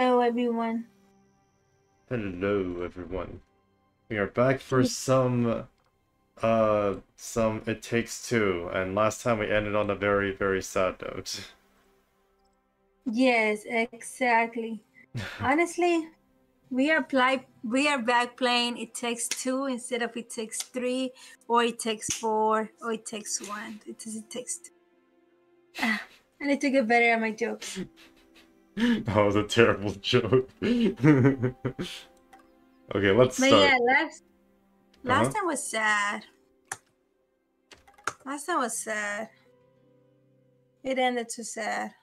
Hello, everyone. Hello, everyone. We are back for some, uh, some It Takes Two, and last time we ended on a very, very sad note. Yes, exactly. Honestly, we are play we are back playing It Takes Two instead of It Takes Three, or It Takes Four, or It Takes One. It is It Takes Two. Ah, I need to get better at my jokes. that was a terrible joke. okay, let's But start. yeah, last last Uh-huh. time was sad. Last time was sad. It ended too sad.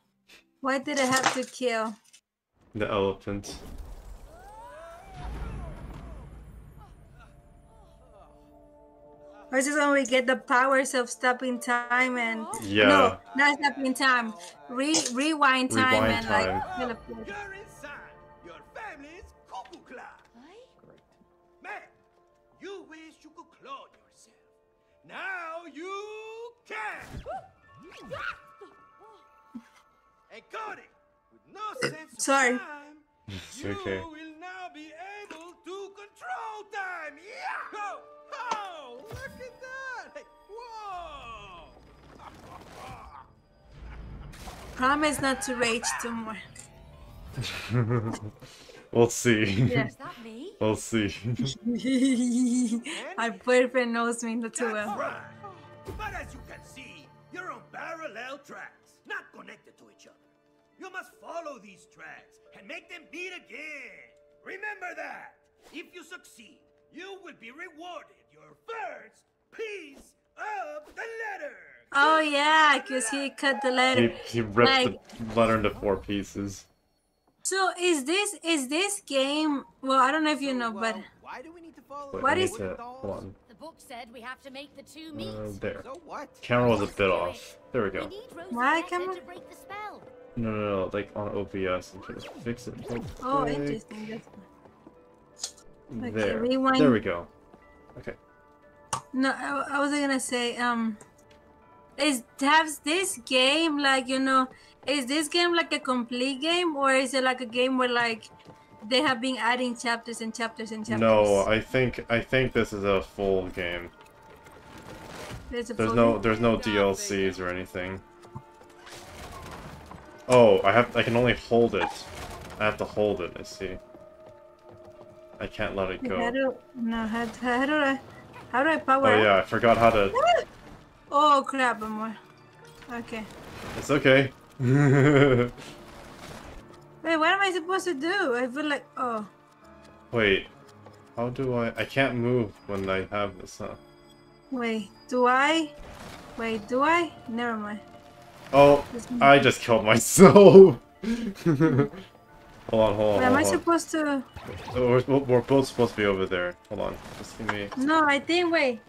Why did I have to kill? The elephant. Or is this when we get the powers of stopping time and Yeah. no, not stopping time, re rewind time Rewind and time. like teleport. You're inside your family's cuckoo clock. Man, you wish you could clone yourself. Now you can. and Cody, with no sense of Sorry. time, It's you okay. will now be able to control time. Yahoo! Oh, look at that! Whoa! Promise not to rage too more. we'll see. Yeah. Is that me? we'll see. My boyfriend knows me not too That's well. right. But as you can see, you're on parallel tracks, not connected to each other. You must follow these tracks and make them meet again. Remember that. If you succeed, you will be rewarded your first piece of the letter. Oh yeah, because he cut the letter. he ripped Like- the letter into four pieces. So is this is this game? Well, I don't know if you know, but why do we need to follow? Wait, What I need is- to- hold on. The book said we have to make the two meet. Uh, there. So what? Camera was a bit off. There we we go. need Rose's Why camera? to break the spell. No, no, no, like on OBS. I'm trying to fix it. real oh, quick. interesting. That's Okay, There. rewind. There we go. Okay. No, I, I was gonna say, um, is has this game like you know, is this game like a complete game or is it like a game where like they have been adding chapters and chapters and chapters? No, I think I think this is a full game. there's, a There's full no game? there's no DLCs or anything. Oh, I have I can only hold it. I have to hold it. I see. I can't let it go. How do no? How, how do I? How do I power? Oh up? yeah, I forgot how to. Oh crap! I'm more. Okay. It's okay. Wait, Wait, what am I supposed to do? I feel like oh. Wait. How do I? I can't move when I have this. Huh? Wait, do I? Wait, do I? Never mind. Oh, I just killed myself. hold on, hold on, hold am I on. supposed to? Oh, We're, we're- both supposed to be over there. Hold on, just give me. No, I think. Wait,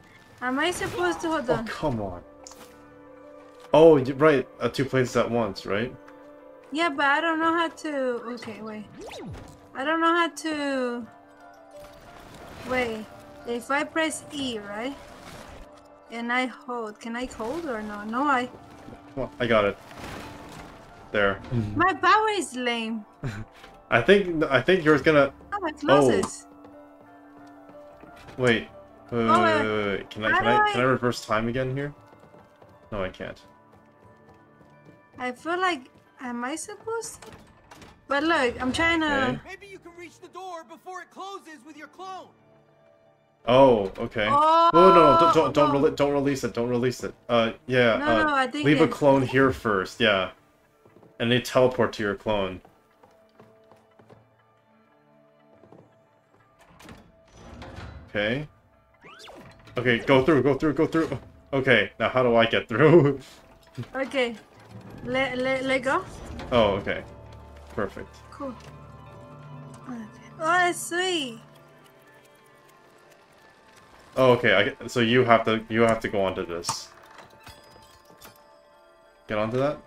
am I supposed to hold on? Oh, on? come on. Oh, right. Uh, two places at once, right? Yeah, but I don't know how to. Okay, wait. I don't know how to. Wait, if I press E, right? And I hold, can I hold or no? No, I. Come on, I got it. There. My power is lame. I think I think yours gonna. How am I closest? Wait. Wait, wait, Oh, wait, uh, wait, wait. Can I can I I- can I reverse time again here? No, I can't. I feel like. Am I supposed to? But look, I'm trying to. Okay. Maybe you can reach the door before it closes with your clone. Oh, okay. Oh, Oh no! Don't don't don't, no. rele- don't release it! Don't release it! Uh, yeah. No, uh, no, I think leave a clone here first. Yeah, and they teleport to your clone. Okay. Okay, go through, go through, go through. Okay, now how do I get through? Okay. Let, let, let go. oh, okay. Perfect. Cool. Okay. Oh, that's sweet. Oh, okay. I so you have to you have to go onto this. Get onto that.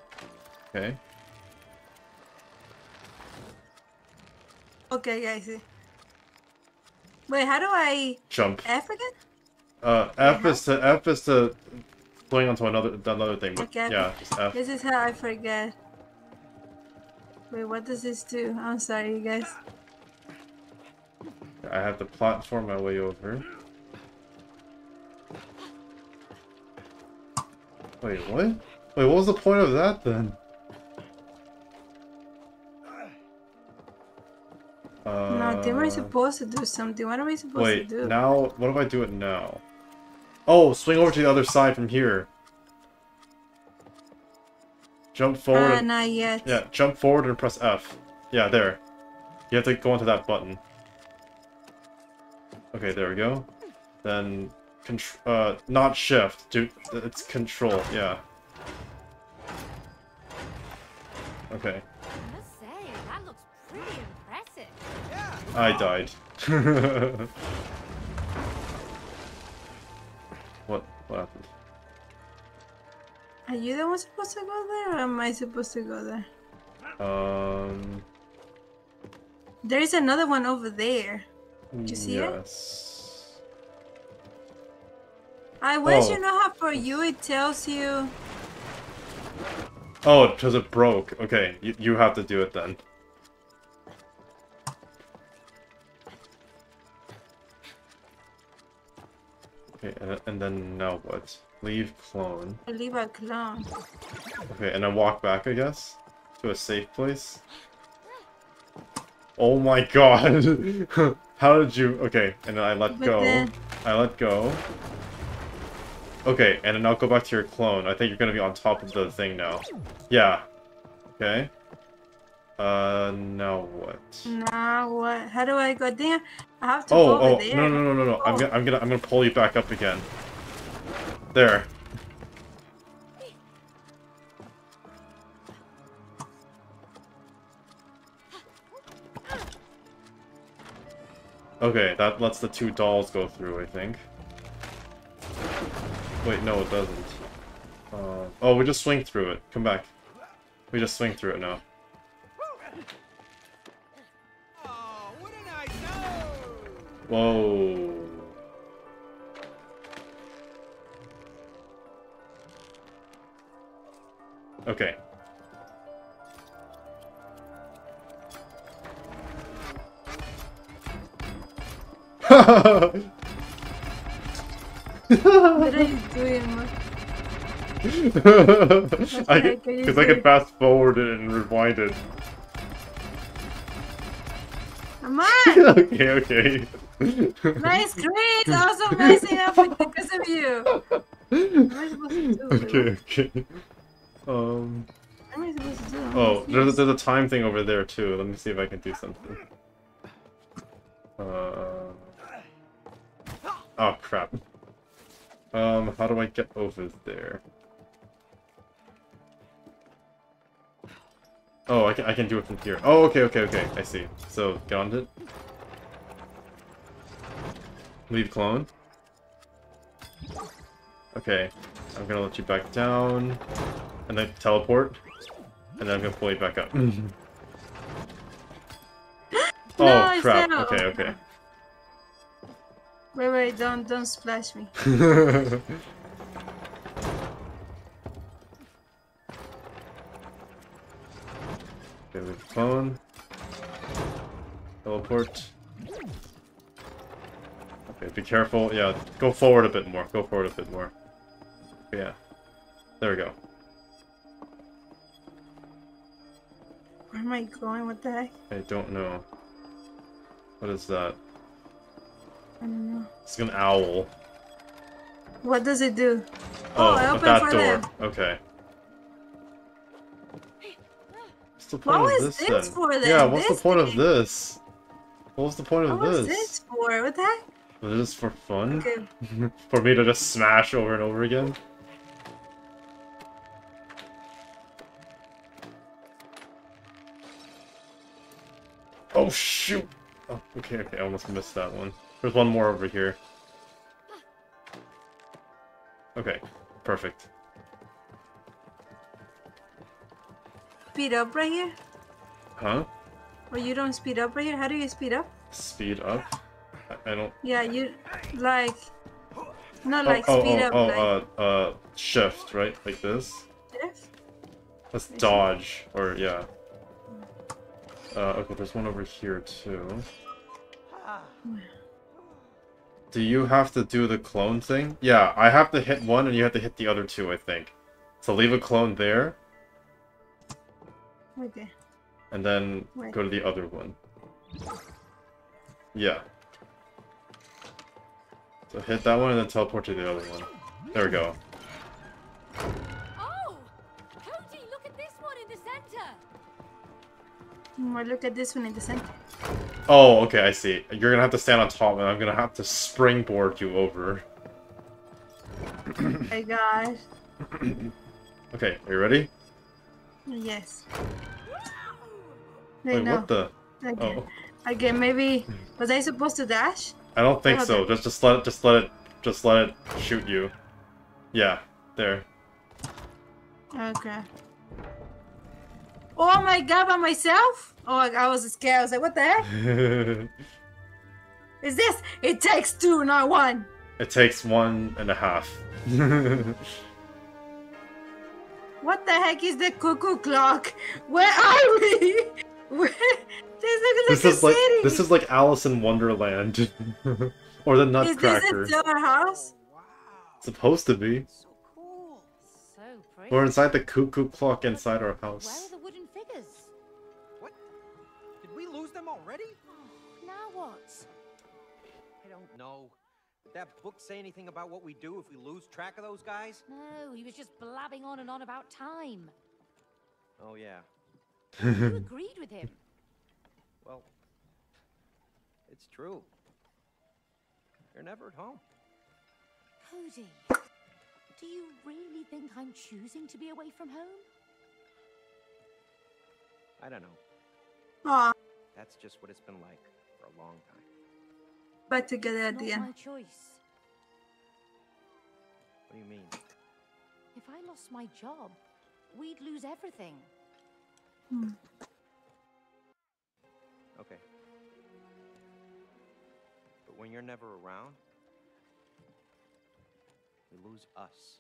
Okay. Okay, yeah, I see. Wait, how do I Jump. F again? Uh, F is to F is to going onto another another thing. But Okay. yeah, just F. This is how I forget. Wait, what does this do? I'm sorry, you guys. I have to platform my way over. Wait, what? Wait, what was the point of that then? Uh, no, they were supposed to do something. What am I supposed Wait, to do? now, what if I do it now? Oh, swing over to the other side from here. Jump forward. And- not yet. yeah, jump forward and press F. Yeah, there. You have to go into that button. Okay, there we go. Then, contr uh, not shift. Do it's control. Yeah. Okay, I must say, that looks pretty impressive. I died. what? What happened? Are you the one supposed to go there, or am I supposed to go there? Um. There is another one over there. Do you see it? yes. I wish Oh. you know how for you it tells you. Oh, because it broke. Okay, you, you have to do it then. Okay, and, and then now what? Leave clone. to leave a clone. Okay, and then walk back, I guess? To a safe place? Oh my god! How did you... Okay, and then I let But go. then- I let go. Okay, and then I'll go back to your clone. I think you're gonna be on top of the thing now. Yeah. Okay. Uh, now what? Now what? How do I go there? I have to Oh, go oh, over there. no, no, no, no, no. I'm Oh. gonna, I'm gonna, I'm gonna pull you back up again. There. Okay, that lets the two dolls go through, I think. Wait, no, it doesn't. Uh, oh, we just swing through it. Come back. We just swing through it now. Whoa. Okay. What are you doing? Mo? I heck are you because I can fast forward it and rewind it. Come on! okay, okay. My screen's also messing up because of you. What am I supposed to do? okay, okay. Um. What am I supposed to do? Oh, there's there's a time thing over there too. Let me see if I can do something. Uh. Oh crap. Um, how do I get over there? Oh, I can I can do it from here. Oh, okay, okay, okay. I see. So get on it. Leave clone. Okay, I'm gonna let you back down, and then teleport, and then I'm gonna pull you back up. oh No, crap! Okay, okay. Wait, wait, don't don't splash me. Okay, leave clone. Teleport. Okay, be careful. Yeah, go forward a bit more. Go forward a bit more. Yeah. There we go. Where am I going? What the heck? I don't know. What is that? I don't know. It's an owl. What does it do? Oh, Oh, I opened that for door. them. Okay. What's the What point was of this, this then? for then? Yeah, what's This the point of this? What was the point of oh, What was this? this for? What the heck? Was this for fun? Okay. for me to just smash over and over again? Oh shoot! Oh, okay, okay, I almost missed that one. There's one more over here. Okay, perfect. Speed up right here? Huh? Or you don't speed up right here? How do you speed up? Speed up? I, I don't... Yeah, you like not Oh, like oh, speed oh, up oh, like uh, uh, shift, right? Like this? this? Let's dodge, or yeah. Uh, okay, there's one over here too. Do you have to do the clone thing? Yeah, I have to hit one and you have to hit the other two, I think. So leave a clone there, Okay. and then Right. go to the other one. Yeah. So hit that one and then teleport to the other one. There we go. Oh! Cody, look at this one in the center! More look at this one in the center. Oh, okay, I see. You're gonna have to stand on top and I'm gonna have to springboard you over. My gosh. Okay, are you ready? Yes. Wait, no. what the? Okay. Oh. Okay, maybe was I supposed to dash? I don't think Oh, so. there- Just just let it just let it just let it shoot you. Yeah, there. Okay. Oh my god, by myself? Oh, I was scared. I was like, what the heck Is this? It takes two, not one. It takes one and a half. What the heck is the cuckoo clock? Where are we? Where? This looks this like is a like city. this is like Alice in Wonderland. or the Nutcracker. Is Nutcracker. this a summer house? wow. Supposed to be. So cool. So. We're inside the cuckoo clock inside our Where house. That book say anything about what we do if we lose track of those guys? No, he was just blabbing on and on about time. Oh, yeah. You agreed with him. Well, it's true. You're never at home. Cody, do you really think I'm choosing to be away from home? I don't know. Aw, That's just what it's been like for a long time. Back together It's at the end. my choice. What do you mean? If I lost my job, we'd lose everything. Hmm. Okay. But when you're never around, we lose us.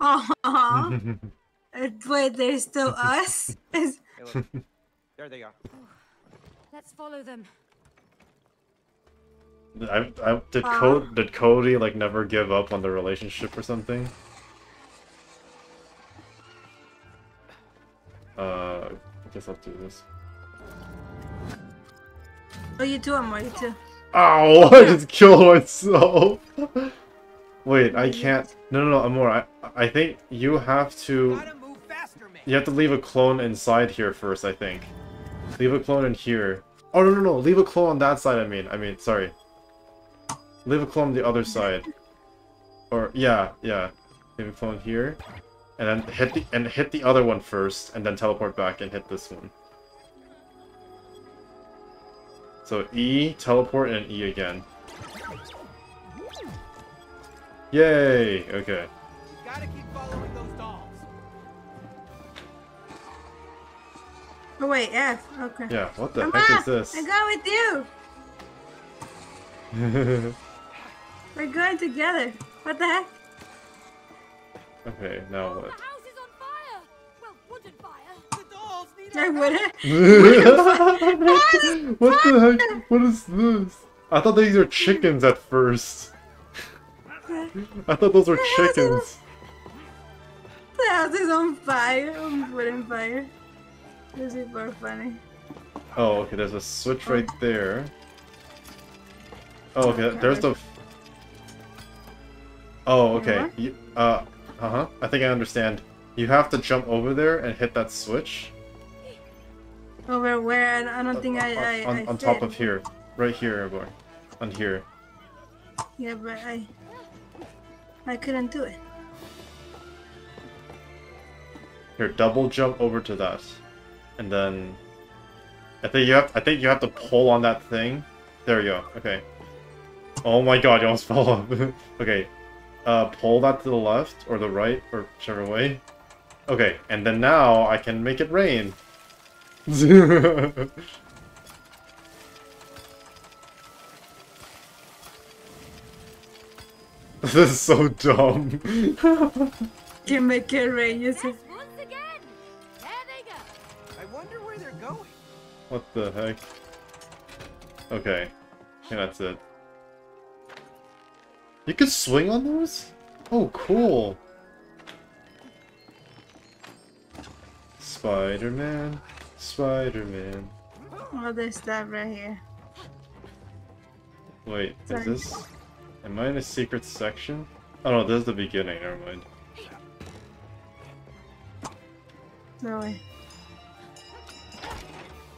Aw. Uh, Wait, there's still us? Hey, look. there they are. Let's follow them. I, I, did, Aw. Co- did Cody like never give up on the relationship or something? Uh, I guess I'll do this. oh, you too, Amor, you too. Ow! I just killed myself. Wait, I can't. No, no, no, Amor. I, I think you have to. Gotta move faster, man. You have to leave a clone inside here first. I think. Leave a clone in here. Oh no, no, no! Leave a clone on that side. I mean, I mean, sorry. Leave a clone the other side. Or yeah, yeah. Leave a clone here, and then hit the and hit the other one first, and then teleport back and hit this one. So E, teleport, and E again. Yay! Okay. Gotta keep following those dolls. Oh, wait, F. Okay. Yeah, what the Come heck on, is this? I'm going with you. We're going together. What the heck? okay, now Oh, what? the house is on fire! Well, wooden fire. The dolls need I our wouldn't. what the heck? What is this? I thought these were chickens at first. I thought those were chickens. The house is on fire. I'm putting fire. This is super funny. Oh, okay, there's a switch right oh. there. Oh, okay, there's the... Oh, okay. You, uh, uh-huh. I think I understand. You have to jump over there and hit that switch. Over where? I don't think I. I on, I on top of here. Right here, boy. On here. Yeah, but I. I couldn't do it. Here, double jump over to that, and then I think you have. I think you have to pull on that thing. There you go. Okay. Oh my god, you almost fell off. okay. Uh, pull that to the left or the right or whichever way. Okay, and then now I can make it rain. this is so dumb. Can make it rain. You see? Once again! There they go! I wonder where they're going. What the heck? Okay. Yeah, that's it. You can swing on those? Oh, cool. Spider-Man, Spider-Man. Oh, there's that right here. Wait, is this... Am I in a secret section? Oh no, this is the beginning, never mind. No way.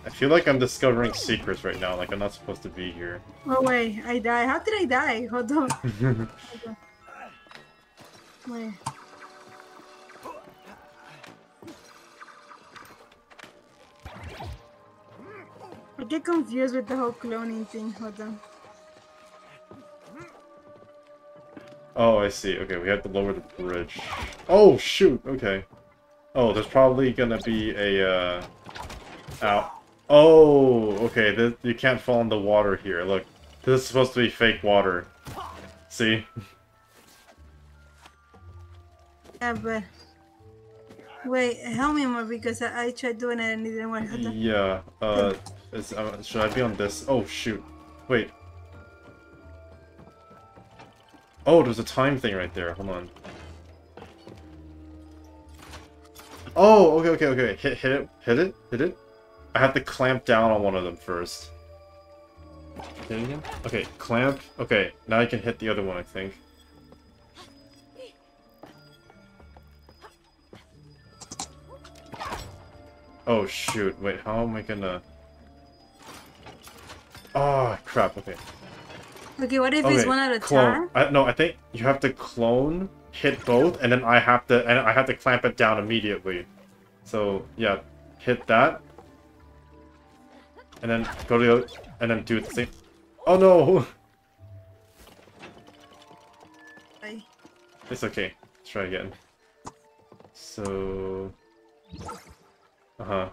I feel like I'm discovering secrets right now, like I'm not supposed to be here. Oh wait, I die. How did I die? Hold on. Hold on. Wait. I get confused with the whole cloning thing. Hold on. oh, I see. Okay, we have to lower the bridge. Oh, shoot, okay. Oh, there's probably gonna be a, uh... Out. Oh, okay, th you can't fall in the water here. Look, this is supposed to be fake water. See? Yeah, but wait, help me more because I, I tried doing it and it didn't work. Yeah, uh, is, uh, should I be on this? Oh, shoot. Wait. Oh, there's a time thing right there. Hold on. Oh, okay, okay, okay. Hit, hit it, hit it, hit it. I have to clamp down on one of them first. Hit it again? Okay, clamp. Okay, now I can hit the other one, I think. Oh shoot, wait, how am I gonna... Oh, crap, okay. Okay, what if okay, it's one at a clone. time? I, no, I think you have to clone, hit both, and then I have to and I have to clamp it down immediately. So, yeah, hit that. And then go to the other, and then do the same. Oh no! It's okay. Let's try again. So... Uh-huh.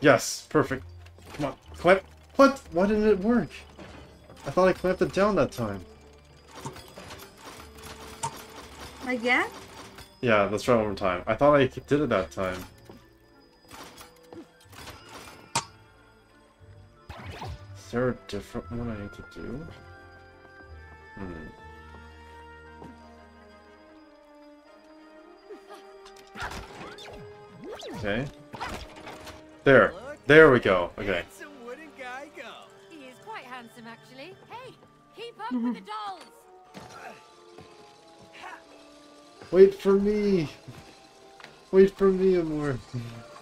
Yes, perfect. Come on, clamp. What? Why didn't it work? I thought I clamped it down that time. Again? Yeah, let's try one more time. I thought I did it that time. Is there a different one I need to do? Hmm. Okay. There. There we go. Okay. Handsome guy go. He is quite handsome, actually. Hey, keep up with the dolls. Wait for me! Wait for me, Amor.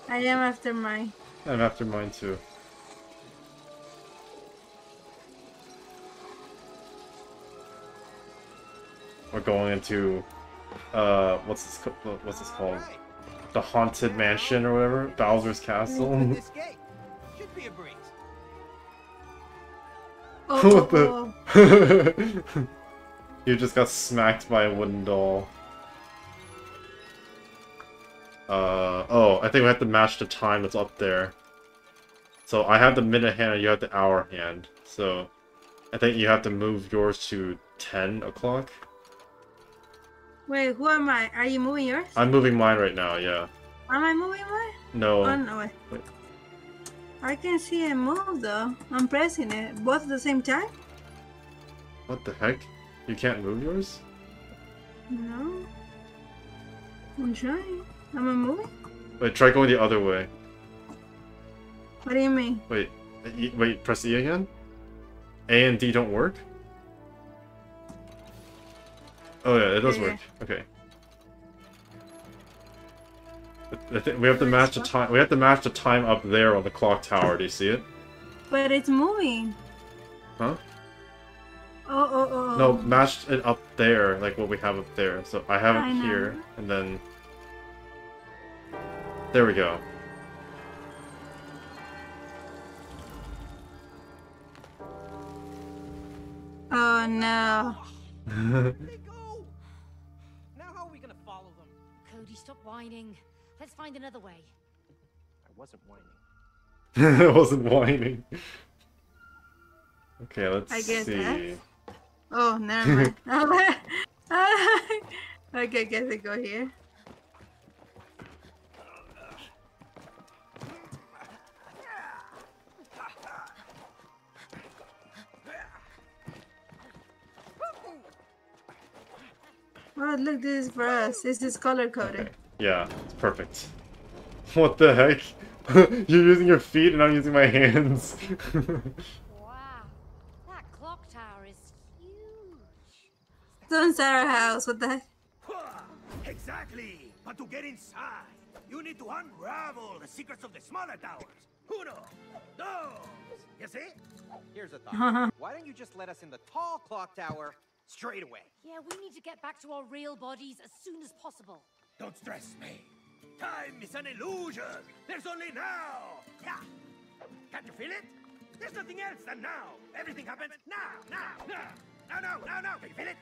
I am after mine. I'm after mine too. We're going into, uh, what's this? What's this called? The haunted mansion or whatever. Bowser's castle. Open this gate. Should be a breeze. Oh, what the? oh. you just got smacked by a wooden doll. Uh oh, I think we have to match the time that's up there. So I have the minute hand and you have the hour hand. So I think you have to move yours to 10 o'clock. Wait, who am I? Are you moving yours? I'm moving mine right now, yeah. Am I moving mine? No. Oh no, wait. I can see it move though. I'm pressing it. Both at the same time? What the heck? You can't move yours? No. I'm trying. Am I moving? Wait, try going the other way. What do you mean? Wait, E- wait, press E again? A and D don't work? Oh yeah, it does Yeah, work. Okay. I- think we have to match the time. We have to match the time up there on the clock tower. Do you see it? But it's moving. Huh? Oh, oh, oh. No, oh. match it up there, like what we have up there. So I have it I know. here, and then there we go. Oh no. Where'd they go? Now how are we gonna follow them? Cody, stop whining. Let's find another way. I wasn't whining. I wasn't whining. Okay, let's I guess see. that. Oh, never mind. okay, guess I go here. Oh, look, this is for us. This is color coded. Okay. Yeah, it's perfect. What the heck? You're using your feet and I'm using my hands. Wow, that clock tower is huge. So inside our house. What the heck? Exactly. But to get inside, you need to unravel the secrets of the smaller towers. Uno, dos. You see? Here's a thought. Why don't you just let us in the tall clock tower straight away? Yeah, we need to get back to our real bodies as soon as possible. Don't stress me. Time is an illusion. There's only now. Yeah. Can't you feel it? There's nothing else than now. Everything happens now, now, now. Now, now, now, now. Can you feel it?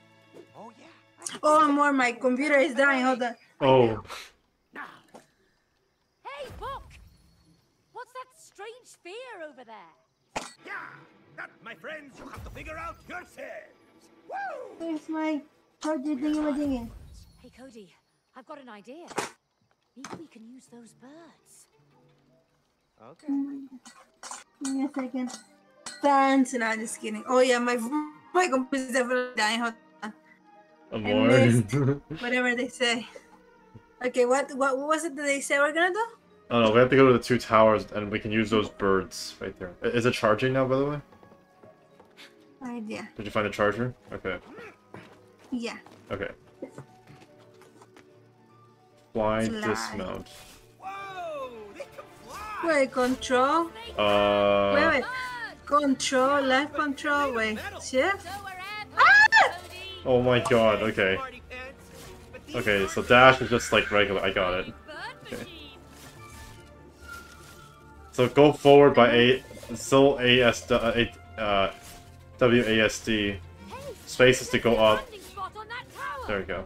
Oh yeah. Oh, more. My computer is dying. Hold on. oh. Now. Hey, Book! What's that strange sphere over there? Yeah. That, my friends, you have to figure out yourselves. Woo! There's my charger thingy Hey, Cody, I've got an idea. Maybe we can use those birds. Okay. Give me a second. Fans. No, I'm just kidding. Oh, yeah, my my computer is definitely dying. Hold on. Amor. Whatever they say. Okay, what, what what was it that they say we're gonna do? oh no, we have to go to the two towers and we can use those birds right there. Is it charging now, by the way? Idea. Did you find the charger? Okay. Yeah. Okay. Fly Fly. dismount. Whoa! They can fly! Wait, control. Uh. Wait, wait. Control, left control. Wait, shift. So we're at Ah! Oh my god, okay. Smarty pants. But these Okay, so dash is just like regular. I got it. Okay. So go forward by A. Still AS. Uh, A- uh, WASD. Hey, Space is to go up. landing spot on that tower. There we go.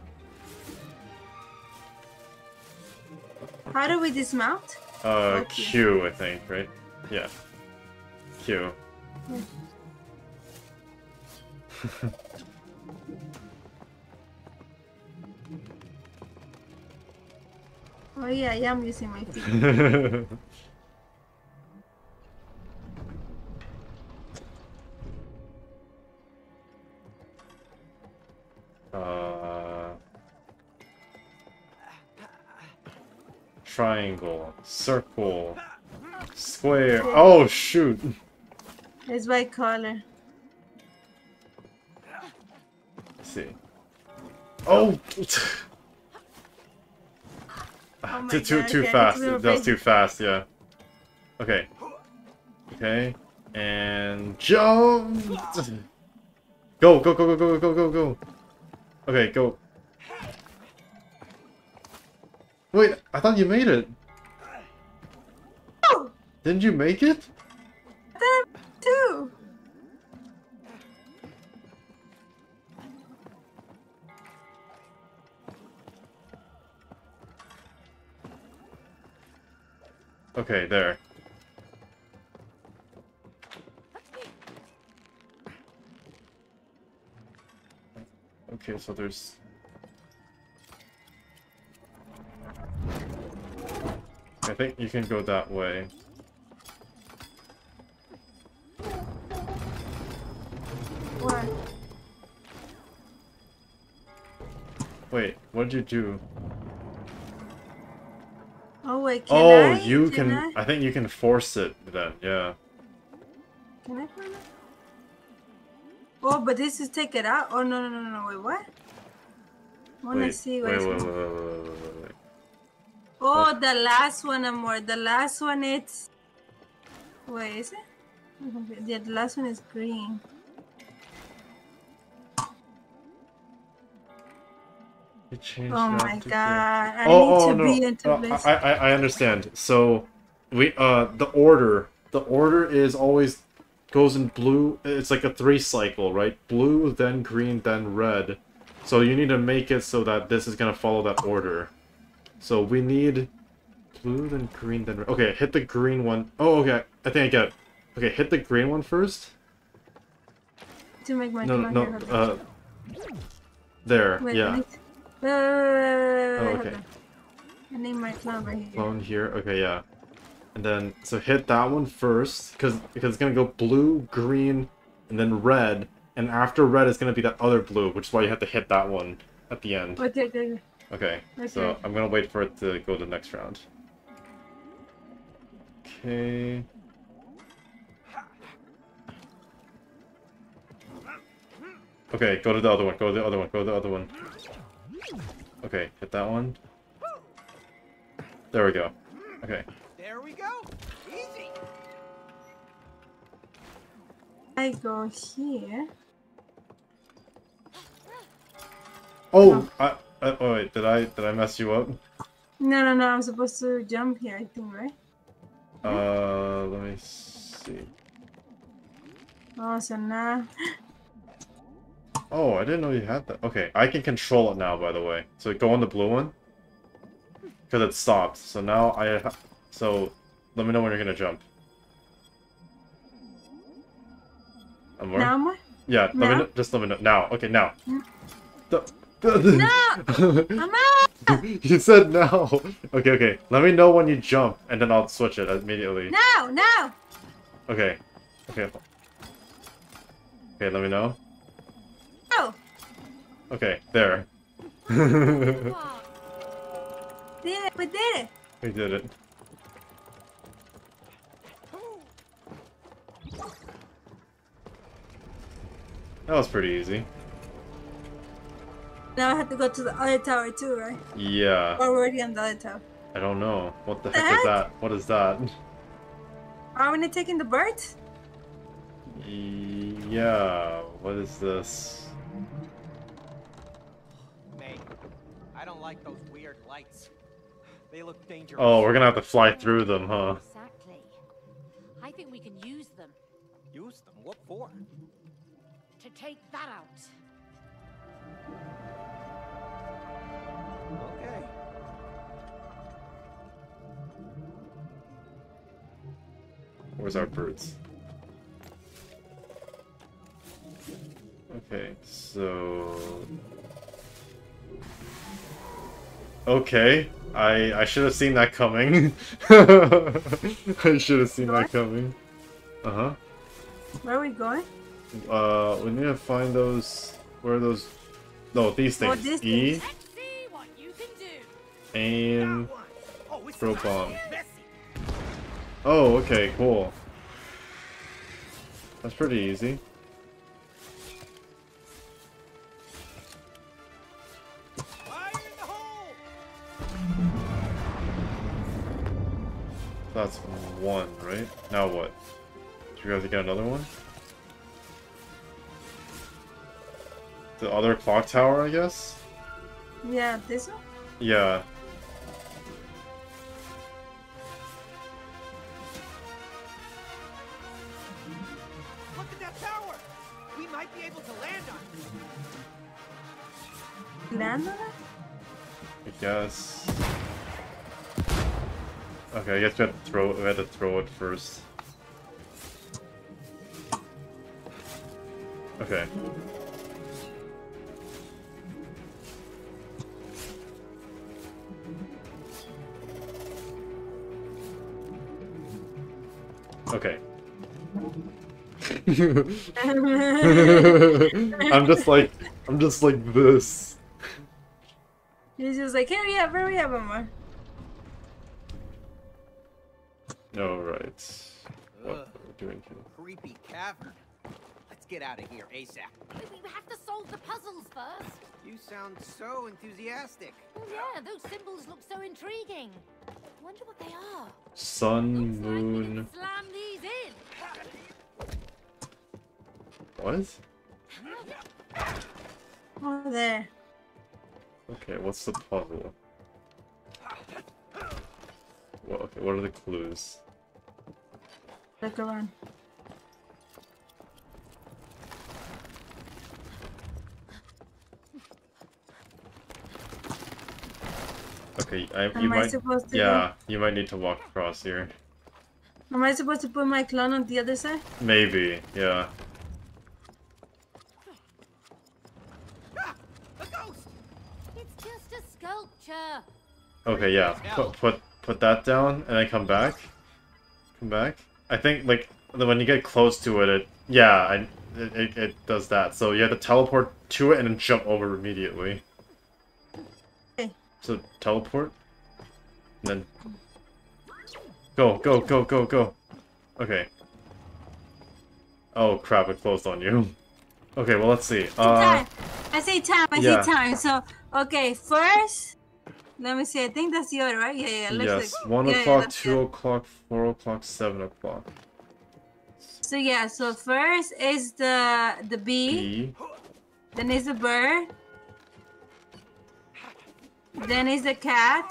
How do we dismount? Uh, Okay. Q, I think, right? Yeah. Q. Oh yeah, yeah, I'm using my feet. uh, triangle, circle, square. Oh shoot! It's by color. Let's see. Oh. Oh too too too okay, fast. we That was too fast. Yeah. Okay. Okay. And jump. Go go go go go go go go. Okay, go. Wait, I thought you made it. Didn't you make it? that too. Okay, there. Okay, so there's. I think you can go that way. Wait, what did you do? Oh wait, can oh, I? you can. can. I? I think you can force it then. Yeah. Can I? Oh, but this is take it out. Oh no no no no! Wait, what? I wanna Wait, see what. wait, wait, wait, wait, wait, wait. Oh, the last one, Amor. The last one, it's. Wait, is it? Yeah, the last one is green. Oh my to god! I oh, need oh, to no. be into Uh. I, I, I understand. So, we uh the order the order is always goes in blue. It's like a three cycle, right? Blue, then green, then red. So you need to make it so that this is gonna follow that order. So we need blue, then green, then red. Okay, hit the green one. Oh, okay. I think I get it. Okay, hit the green one first. to make my No, no, on. uh, there, Wait, yeah. Wait, wait, wait, wait, wait, wait, hold okay. on. I need my clone right here. Clone here, okay, yeah. And then, so hit that one first, because because it's gonna go blue, green, and then red, and after red is gonna be that other blue, which is why you have to hit that one at the end. Okay, okay, okay. Okay, so I'm gonna wait for it to go to the next round. Okay. Okay, go to the other one, go to the other one, go to the other one. Okay, hit that one. There we go. Okay. There we go. Easy. I go here. Oh, I, I, oh wait, did I did I mess you up? No, no, no. I'm supposed to jump here. I think, right? Uh, let me see. Oh, so now. Oh, I didn't know you had that. Okay, I can control it now, by the way. So go on the blue one. Because it stopped. So now I... So, let me know when you're gonna jump. Amor? Now more? Yeah, let me know, just let me know. Now. Okay, now. No! I'm out! you said now. Okay, okay. Let me know when you jump, and then I'll switch it immediately. No, no! Okay. Okay. Okay, let me know. No! Okay, there. we Did it, we did it! did it. That was pretty easy. Now I have to go to the other tower too, right? Yeah. Or we're already on the other tower. I don't know. What the The heck is that? What is that? Are we not taking the bird? Yeah. What is this? May, I don't like those weird lights. They look dangerous. Oh, we're gonna have to fly through them, huh? exactly. I think we can use them Use them? What for? To take that out. Okay. Where's our birds? Okay, so... Okay, I I should have seen that coming. I should have seen that coming. Uh-huh. Where are we going? Uh, we need to find those... Where are those... No, these Oh, things. these E, things. Let's see what you can do. aim... Oh, Throw bomb. Oh, okay, cool. That's pretty easy. Fire in the hole! That's one, right? Now what? Do you have to get another one? The other clock tower, I guess? Yeah, this one? Yeah. Look at that tower! We might be able to land on it. Land on it? I guess. Okay, I guess we have to throw we had to throw it first. Okay. Okay. I'm just like I'm just like this. He's just like, hurry up, hurry up, Amor. Alright. What are we doing here? Creepy cavern. Let's get out of here ASAP. We we have to solve the puzzles first. You sound so enthusiastic. Oh yeah, those symbols look so intriguing. Wonder what they are. Sun, Looks moon. can slam these in. What? Oh, there. Okay, what's the puzzle? Well, okay, what are the clues? Look around. Okay, I, you might. Supposed to yeah, go? you might need to walk across here. Am I supposed to put my clone on the other side? Maybe, yeah. A ghost! It's just a sculpture. Okay, yeah. Put put put that down, and I come back. Come back. I think like when you get close to it, it yeah, I, it it does that. So you have to teleport to it and then jump over immediately. So teleport. And then go go go go go. Okay. Oh crap! It closed on you. Okay, well let's see. Uh. I say time. I yeah. say time. So okay, first. Let me see. I think that's the order, right? Yeah, yeah. Yes, like, one yeah, yeah, o'clock, that's two o'clock, four o'clock, seven o'clock. So yeah. So first is the the bee. B. Then is the bird. Then is the cat.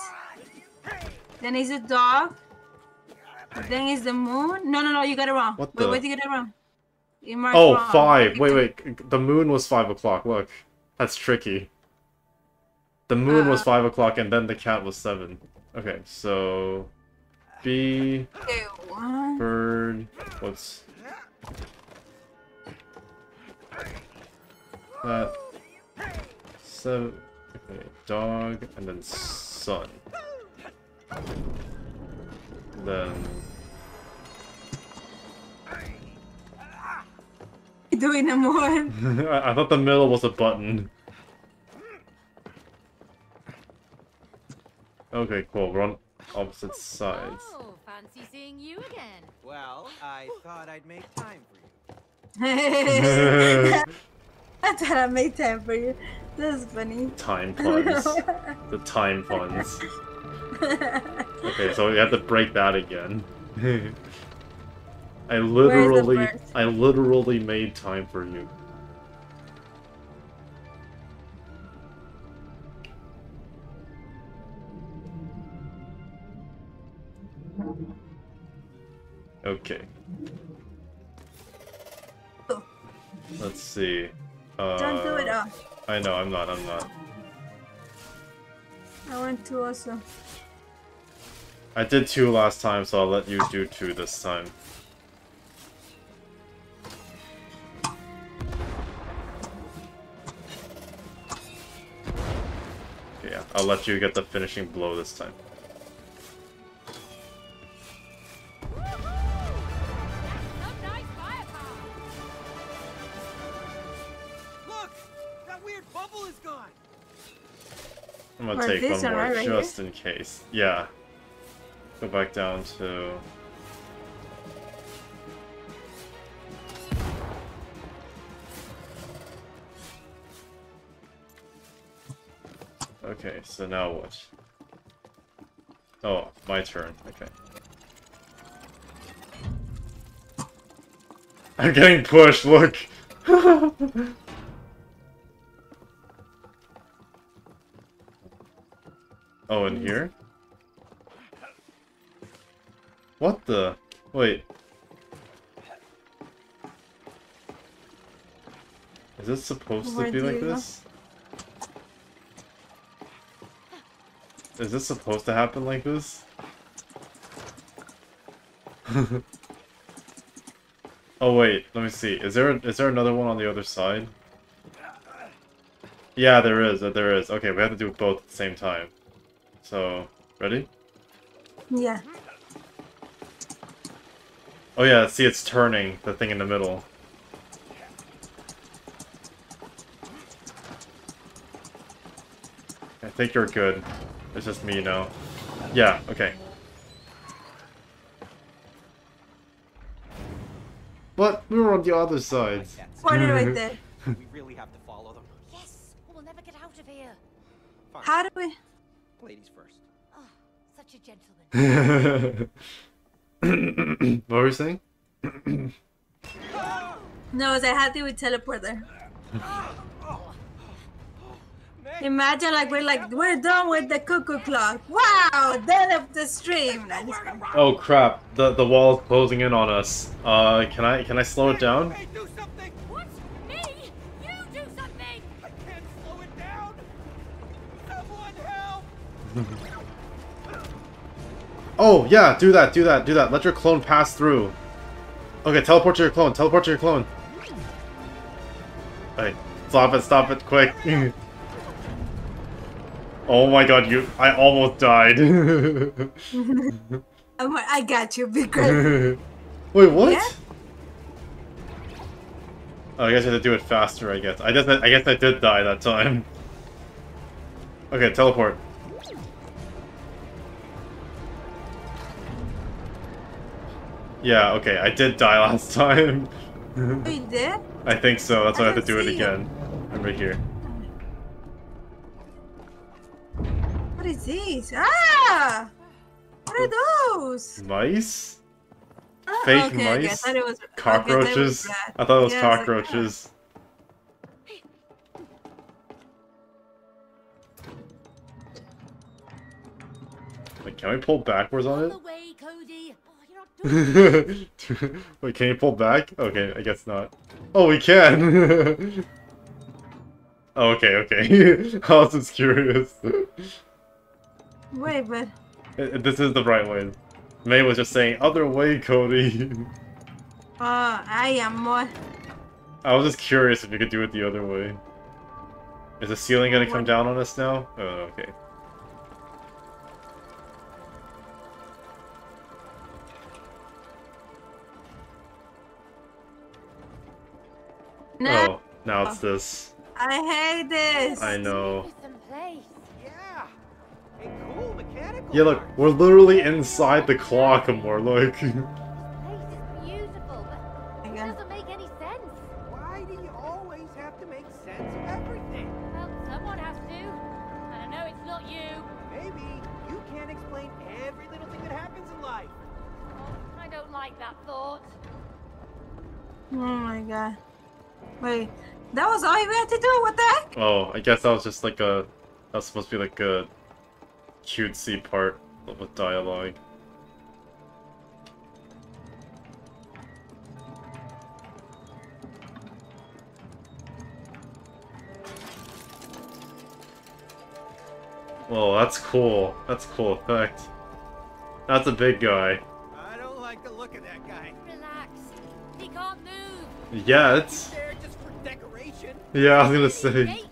Then is the dog. Then is the moon. No, no, no, you got it wrong. What wait, the- wait, you got it wrong. You Oh, wrong. five. Wait, wait. The moon was five o'clock. Look, that's tricky. The moon was Uh. five o'clock, and then the cat was seven. Okay, so B Okay, bird. What's that? Seven. Okay, dog, and then sun. Then Doing the more. I I thought the middle was a button. Okay, cool. We're on opposite sides. Oh, fancy seeing you again. Well, I thought I'd make time for you. I thought I made time for you. This is funny. time puns. the time puns. Okay, so we have to break that again. I literally. I literally made time for you. Okay. Oh. Let's see. Uh, Don't do it. Oh, I know, I'm not, I'm not. I went to also. I did two last time, so I'll let you do two this time. Yeah, I'll let you get the finishing blow this time. I'm gonna Or take one more right, just in case. Yeah. Go back down to. Okay, so now what? Oh, my turn. Okay. I'm getting pushed, look! oh, in here? What the? Wait. Is this supposed Where to be like this? Is this supposed to happen like this? oh wait, let me see. Is there is there another one on the other side? Yeah, there is. There is. Okay, we have to do both at the same time. So, ready? Yeah. Oh yeah, see it's turning, the thing in the middle. I think you're good. It's just me now. Yeah, okay. But we were on the other side. That's Put it right there. we really have to follow them. Yes, we'll never get out of here. Fine. How do we? Ladies first. Oh, such a gentleman. what were you saying? No, I had to with teleporter. Imagine like we're like we're done with the cuckoo clock. Wow, then of the stream. No, just kidding. Oh crap, the the wall's closing in on us. Uh, can I can I slow it down? Oh yeah, do that, do that, do that. Let your clone pass through. Okay, teleport to your clone. Teleport to your clone. Okay, stop it, stop it, quick. Oh my god, you- I almost died. I'm I got you because Wait, what? Yeah? Oh, I guess I had to do it faster, I guess. I guess I, I guess I did die that time. Okay, teleport. Yeah, okay, I did die last time. we did. I think so, that's why I I have to do it see it. again. I'm right here. What is this? Ah! What are those? Mice? Oh, Fake okay, okay, I mice? thought it was okay, I thought it was Cockroaches? rat. I thought it was Yeah, I was like, cockroaches. Wait, can we pull backwards on On it? Wait, can you pull back? Okay, I guess not. Oh, we can! Oh, okay, okay. I was just curious. Wait, but Uh, this is the right way. May was just saying, other way, Cody. uh, I am more. I was just curious if you could do it the other way. Is the ceiling gonna come down on us now? Oh, okay. No, Oh, now it's oh. this. I hate this. I know. Yeah. Cool. Yeah, look, we're literally inside the clock more, look. Oh, I guess that was just like a... That was supposed to be like a cutesy part with dialogue. Whoa, that's cool. That's cool effect. That's a big guy. I don't like the look of that guy. Relax. He can't move. Yet. There just for decoration. Yeah, I was gonna say.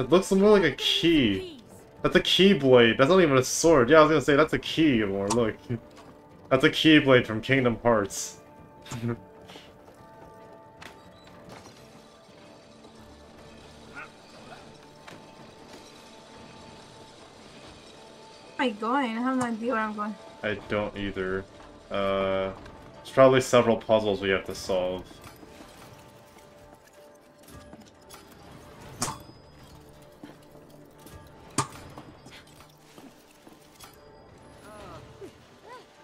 It looks more like a key. That's a keyblade. That's not even a sword. Yeah, I was gonna say that's a key more. Look. That's a keyblade from Kingdom Hearts. Where am I going? I have no idea where I'm going. I don't either. Uh, there's probably several puzzles we have to solve.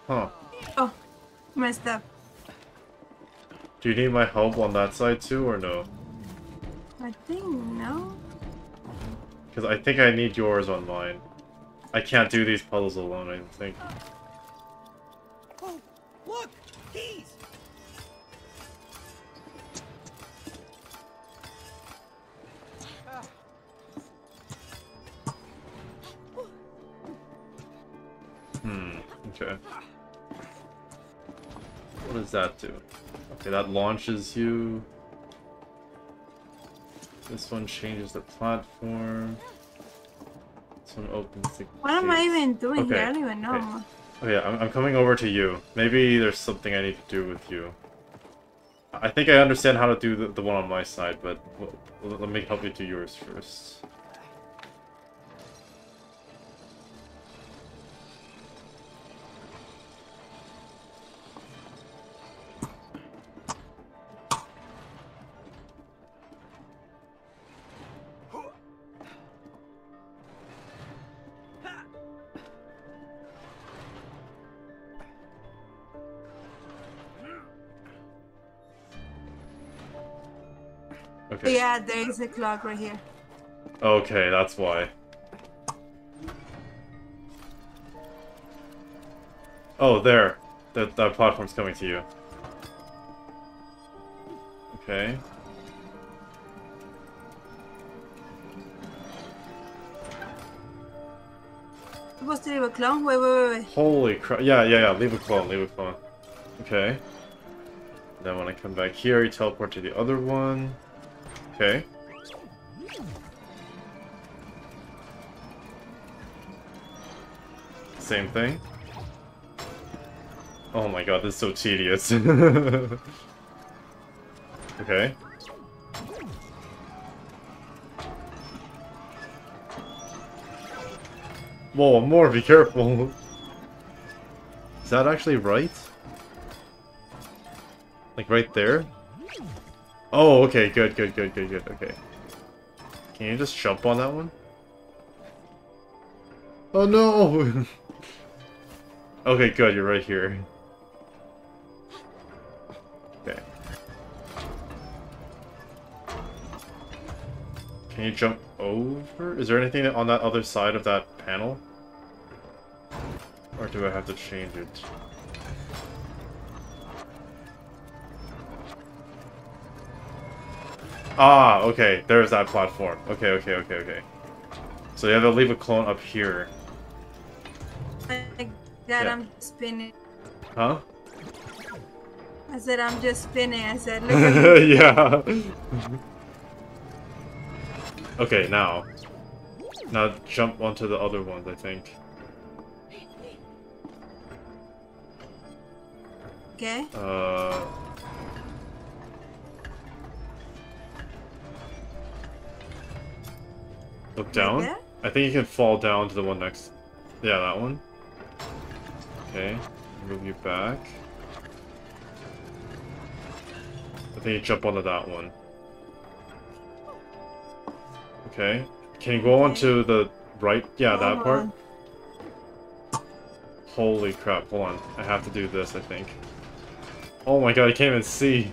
Huh. Oh, messed up. Do you need my help on that side too, or no? I think no. Because I think I need yours on mine. I can't do these puzzles alone, I think. Oh, look, keys. Hmm, okay. What does that do? Okay, that launches you. This one changes the platform. This one opens the What am I even doing Okay, here? I don't even know. okay. Okay, I'm, I'm coming over to you. Maybe there's something I need to do with you. I think I understand how to do the, the one on my side, but let me help you do yours first. Yeah, there is a clock right here. Okay, that's why. Oh, there. That that platform's coming to you. Okay. Supposed to leave a clone? Wait, wait, wait, wait. Holy crap! Yeah, yeah, yeah. Leave a clone. Leave a clone. Okay. Then when I come back here, you teleport to the other one. Okay. Same thing. Oh my god, this is so tedious. okay. Whoa, more, be careful. Is that actually right? Like right there? Oh, okay, good, good, good, good, good, okay. Can you just jump on that one? Oh no! okay, good, you're right here. Okay. Can you jump over? Is there anything on that other side of that panel? Or do I have to change it? Ah, okay, there's that platform. Okay, okay, okay, okay. So you have to leave a clone up here. Like that, Yeah. I'm spinning. Huh? I said, I'm just spinning. I said, look yeah. okay, now. Now jump onto the other ones, I think. Okay. Uh... Look down? there? I think you can fall down to the one next... Yeah, that one. Okay. Move you back. I think you jump onto that one. Okay. Can you go onto the right? Yeah, that part. Holy crap, hold on. I have to do this, I think. Oh my god, I can't even see.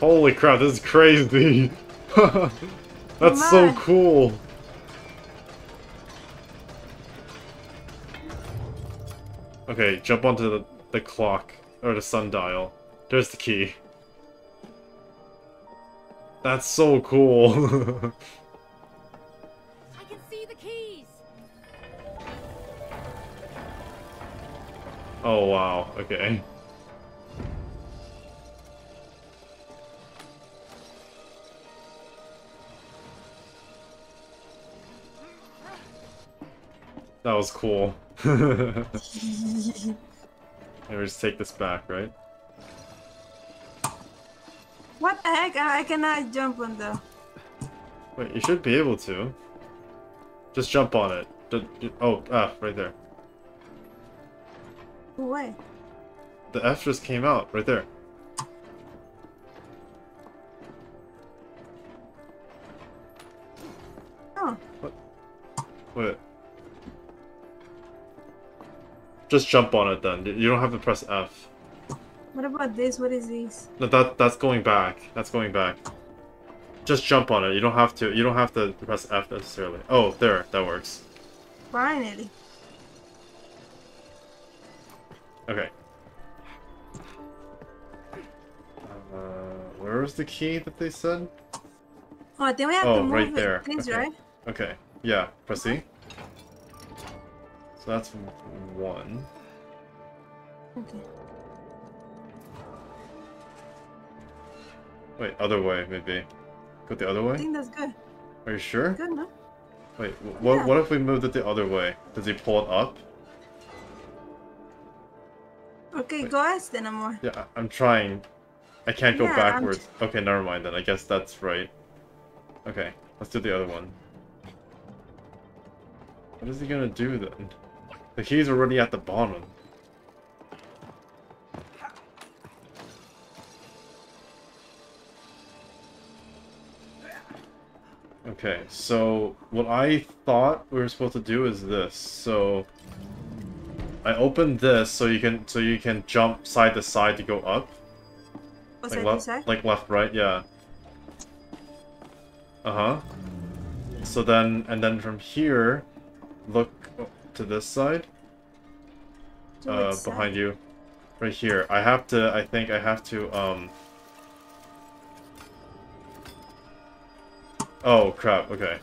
Holy crap, this is crazy. That's so cool. Okay, jump onto the, the clock, or the sundial. There's the key. That's so cool. I can see the keys. oh wow, okay. That was cool. Maybe just take this back, right? What the heck? I cannot jump on the. Wait, you should be able to. Just jump on it. Oh, F, right there. What? The F just came out, right there. Oh, Wait. Just jump on it then. You don't have to press F. what about this? What is this? No, that that's going back. That's going back. Just jump on it. You don't have to. You don't have to press F necessarily. Oh, there. That works. Finally. Okay. Uh, where was the key that they said? Oh, I think we have Oh, to move right there. Things, Okay. right? Okay. Yeah. Press C. So that's one. Okay. Wait, other way maybe. Go the other way? I think that's good. Are you sure? Good, no? Wait, what? Yeah. What if we moved it the other way? Does he pull it up? Okay, Wait. go ask then, Amor. Yeah, I'm trying. I can't go Yeah, backwards. Okay, never mind then. I guess that's right. Okay, let's do the other one. What is he gonna do then? The key's already at the bottom. Okay, so what I thought we were supposed to do is this. So I opened this so you can so you can jump side to side to go up. What's Like left, say? like left, right, yeah. Uh huh. So then, and then from here, look to this side. Uh, side? behind you. Right here. I have to, I think I have to, um... Oh, crap, okay.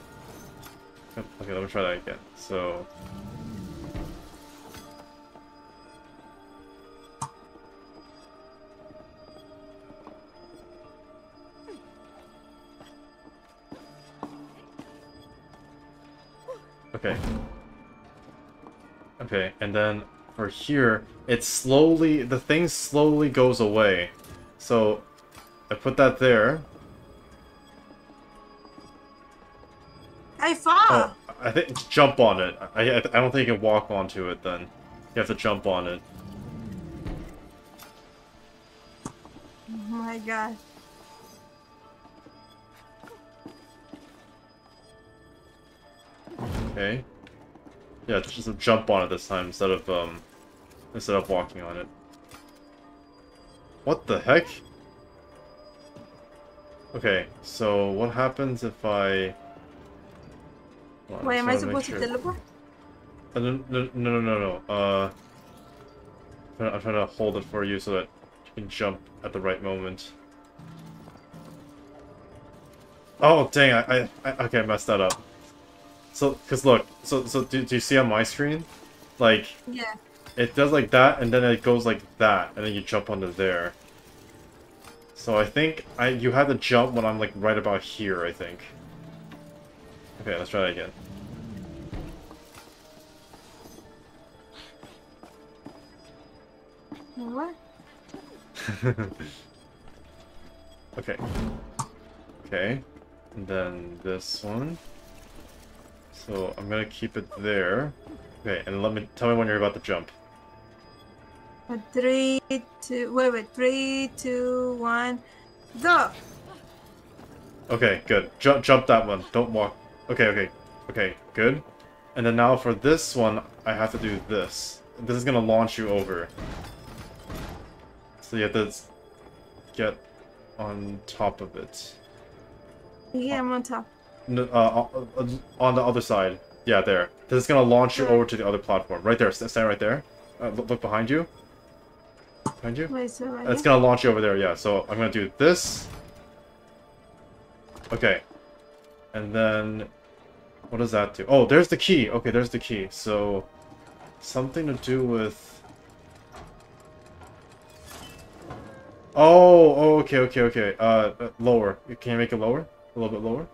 Okay, let me try that again. So... Okay. Okay, and then for here, it slowly, the thing slowly goes away. So, I put that there. I fall. Oh, I think jump on it. I, I, I don't think you can walk onto it then. You have to jump on it. Oh my god. Okay. Yeah, just jump on it this time instead of um instead of walking on it. What the heck? Okay, so what happens if I on, Wait, am I supposed to sure. teleport? Uh, no, no, no, no, no. Uh, I'm trying- I'm trying to hold it for you so that you can jump at the right moment. Oh, dang, I, I, I okay, I messed that up. So, cause look, so, so do, do you see on my screen? Like, Yeah. it does like that, and then it goes like that, and then you jump onto there. So I think I you have to jump when I'm like right about here, I think. Okay, let's try that again. What? okay. Okay. And then this one. So I'm gonna keep it there. Okay, and let me tell me when you're about to jump. A three, two, wait, wait, three, two, one, go! Okay, good. Jump, jump that one. Don't walk. Okay, okay, okay, good. And then now for this one, I have to do this. This is gonna launch you over. So you have to get on top of it. Yeah, I'm on top. Uh, on the other side. Yeah, there. This is gonna launch you over to the other platform. Right there. Stand right there. Uh, look, behind you. Behind you. Wait, so It's gonna launch you over there. Yeah. So I'm gonna do this. Okay. And then, what does that do? Oh, there's the key. Okay, there's the key. So, something to do with. Oh, oh, okay, okay, okay. Uh, uh, lower. Can you make it lower? A little bit lower.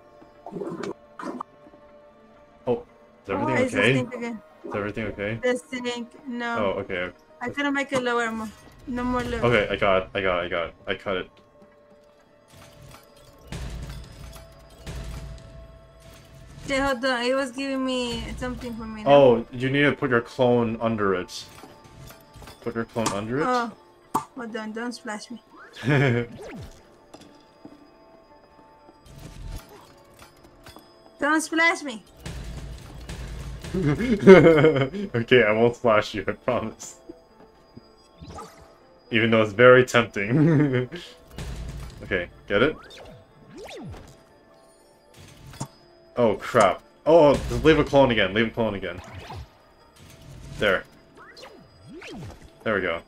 Oh, is Oh, everything the okay? Is everything okay? The sink. No. Oh, okay. I couldn't make it lower more. No more lower. Okay, I got it. I got it. I got it. I cut it. Okay, hold on. It was giving me something for me. now. Oh, you need to put your clone under it. Put your clone under it. Oh. Hold on. Don't splash me. Don't splash me. okay, I won't splash you, I promise. Even though it's very tempting. okay, get it? Oh, crap. Oh, leave a clone again, leave a clone again. There. There we go.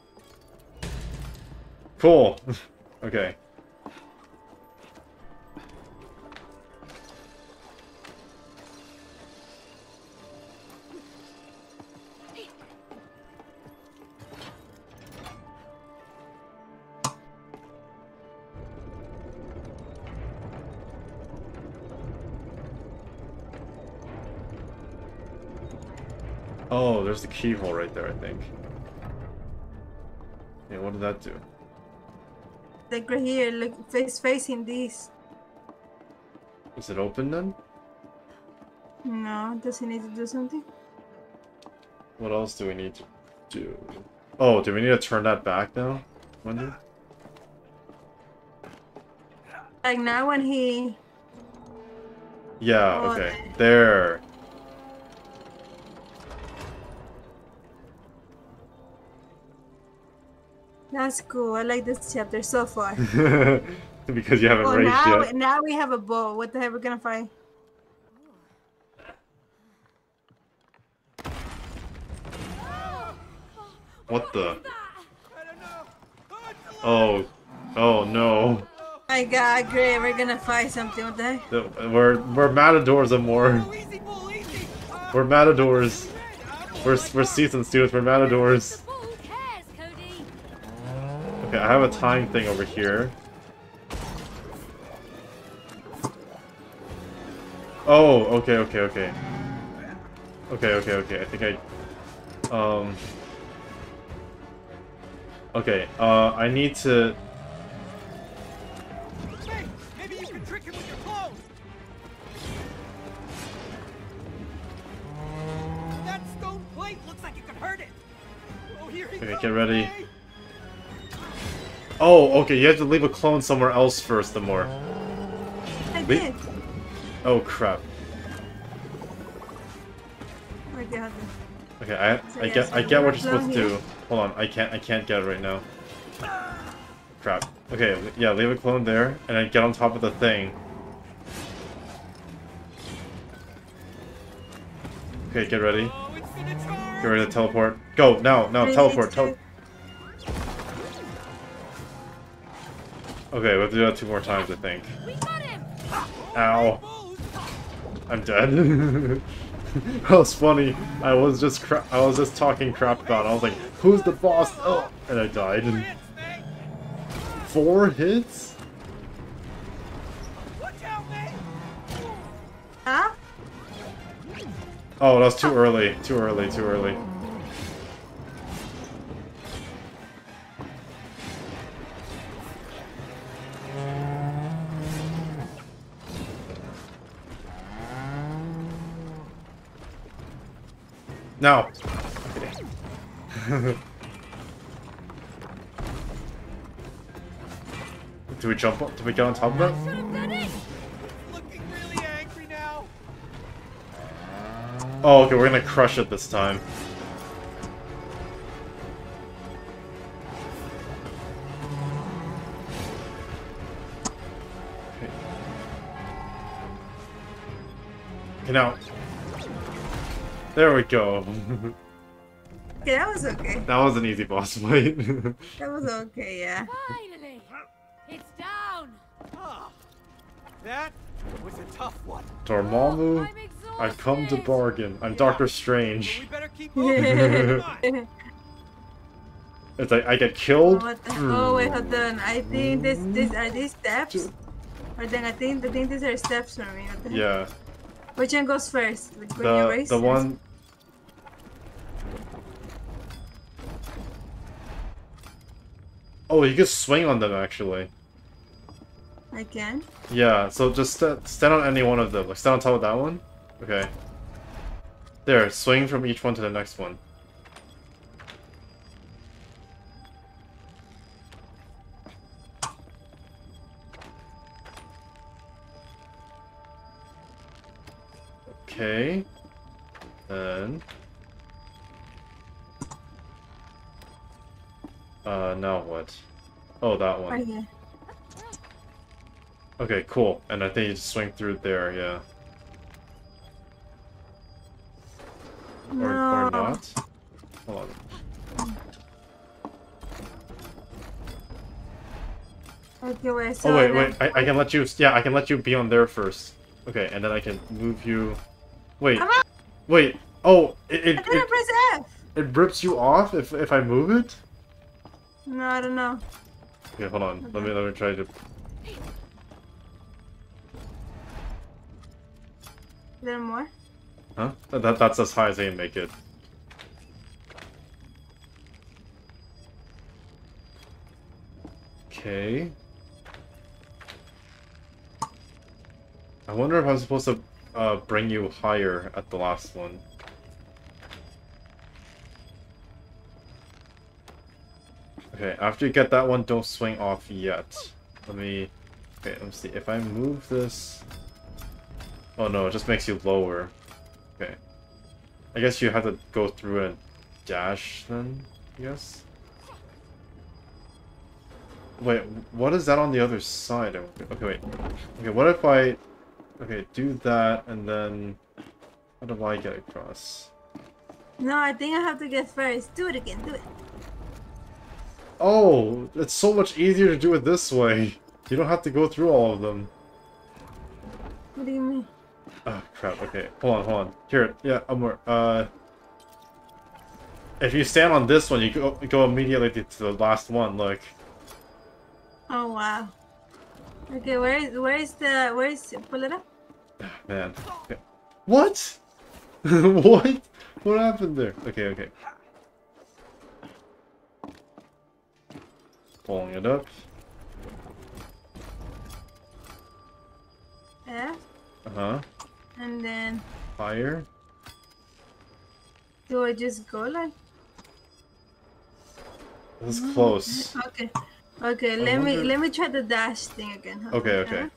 Cool. okay. Oh, there's the keyhole right there, I think. Yeah, what did that do? Like right here. Look, face facing this. Is it open then? No, does he need to do something? What else do we need to do? Oh, do we need to turn that back now? Wendy? Like now when he. Yeah, Oh, okay. There. That's cool. I like this chapter so far. because you haven't Oh, raged now, yet. now we have a bow. What the heck we gonna find? What the? Oh. Oh no. My God, great. We're gonna find something. What the heck? We're we're matadors and more. Easy, bull, easy. We're matadors. We're we're seasoned students. We're matadors. Okay, I have a time thing over here. Oh, okay, okay, okay. Okay, okay, okay. I think I... Um... Okay, uh, I need to... Hey, maybe you can trick him with your clothes. That stone plate looks like it could hurt it. Oh, here he Okay, get ready. May. Oh, okay, you have to leave a clone somewhere else first, the more. I Wait. did. Oh, crap. Wait, the other. Okay, I, So I yes, get I get what you're supposed to do. Hold on, I can't I can't get it right now. Crap. Okay, yeah, leave a clone there, and then get on top of the thing. Okay, get ready. Oh, it's gonna charge. Get ready to teleport. Go, now, now, Three, teleport, Okay, we have to do that two more times, I think. We got him! Ow. I'm dead. that was funny. I was just cra I was just talking crap about. It. I was like, "Who's the boss?" Oh, and I died. Four hits, Four hits? Watch out, May. Huh? Oh, that was too early. Too early. Too early. No. Do we jump? up? Do we get on top of that? Should have done it! Looking really angry now. Oh, okay, we're gonna crush it this time. Okay. Okay, now. There we go. Okay, that was okay. that was an easy boss fight. That was okay, yeah. Finally! It's down! Ah, that was a tough one. Dormammu, I'm I've come to bargain. I'm Yeah. Doctor We Strange. better keep moving. It's like I get killed. what the oh wait, hold on. I think this this are these steps? Or then I think I think these are steps for me. What the heck? Yeah, Which one goes first? Like the race? the one. Oh, you can swing on them actually. I can. Yeah, so just st stand on any one of them. Like stand on top of that one. Okay. There, swing from each one to the next one. Okay. Then. Uh, now what? Oh, that one. Right here. Okay, cool. And I think you just swing through there, yeah. No. or not. Hold on. Okay, wait. So Oh wait, wait. I, I can let you. Yeah, I can let you be on there first. Okay, and then I can move you. Wait, wait. Oh, it it, it, press F. it rips you off if if I move it. No, I don't know. Okay, hold on. Let me let me try to. A little more. Huh? That, that that's as high as I can make it. Okay. I wonder if I'm supposed to uh, bring you higher at the last one. Okay, after you get that one, don't swing off yet. Let me... Okay, let me see. If I move this... Oh no, it just makes you lower. Okay. I guess you have to go through and dash then, I guess? Wait, what is that on the other side? Okay, wait. Okay, what if I... Okay, do that and then... How do I get across? No, I think I have to get first. Do it again. Do it. Oh, it's so much easier to do it this way. You don't have to go through all of them. What do you mean? Ah, crap. Okay, hold on, hold on. Here, yeah, I'm more. Uh, if you stand on this one, you go go immediately to to the last one. Look. Oh wow. Okay, where is where is the where is pull it up? Man. Okay. What? what? What happened there? Okay, okay. Pulling it up. F, Uh-huh. and then Fire. do I just go like? This is close. Okay, okay. I let me let me try the dash thing again. Hold Okay, on. okay.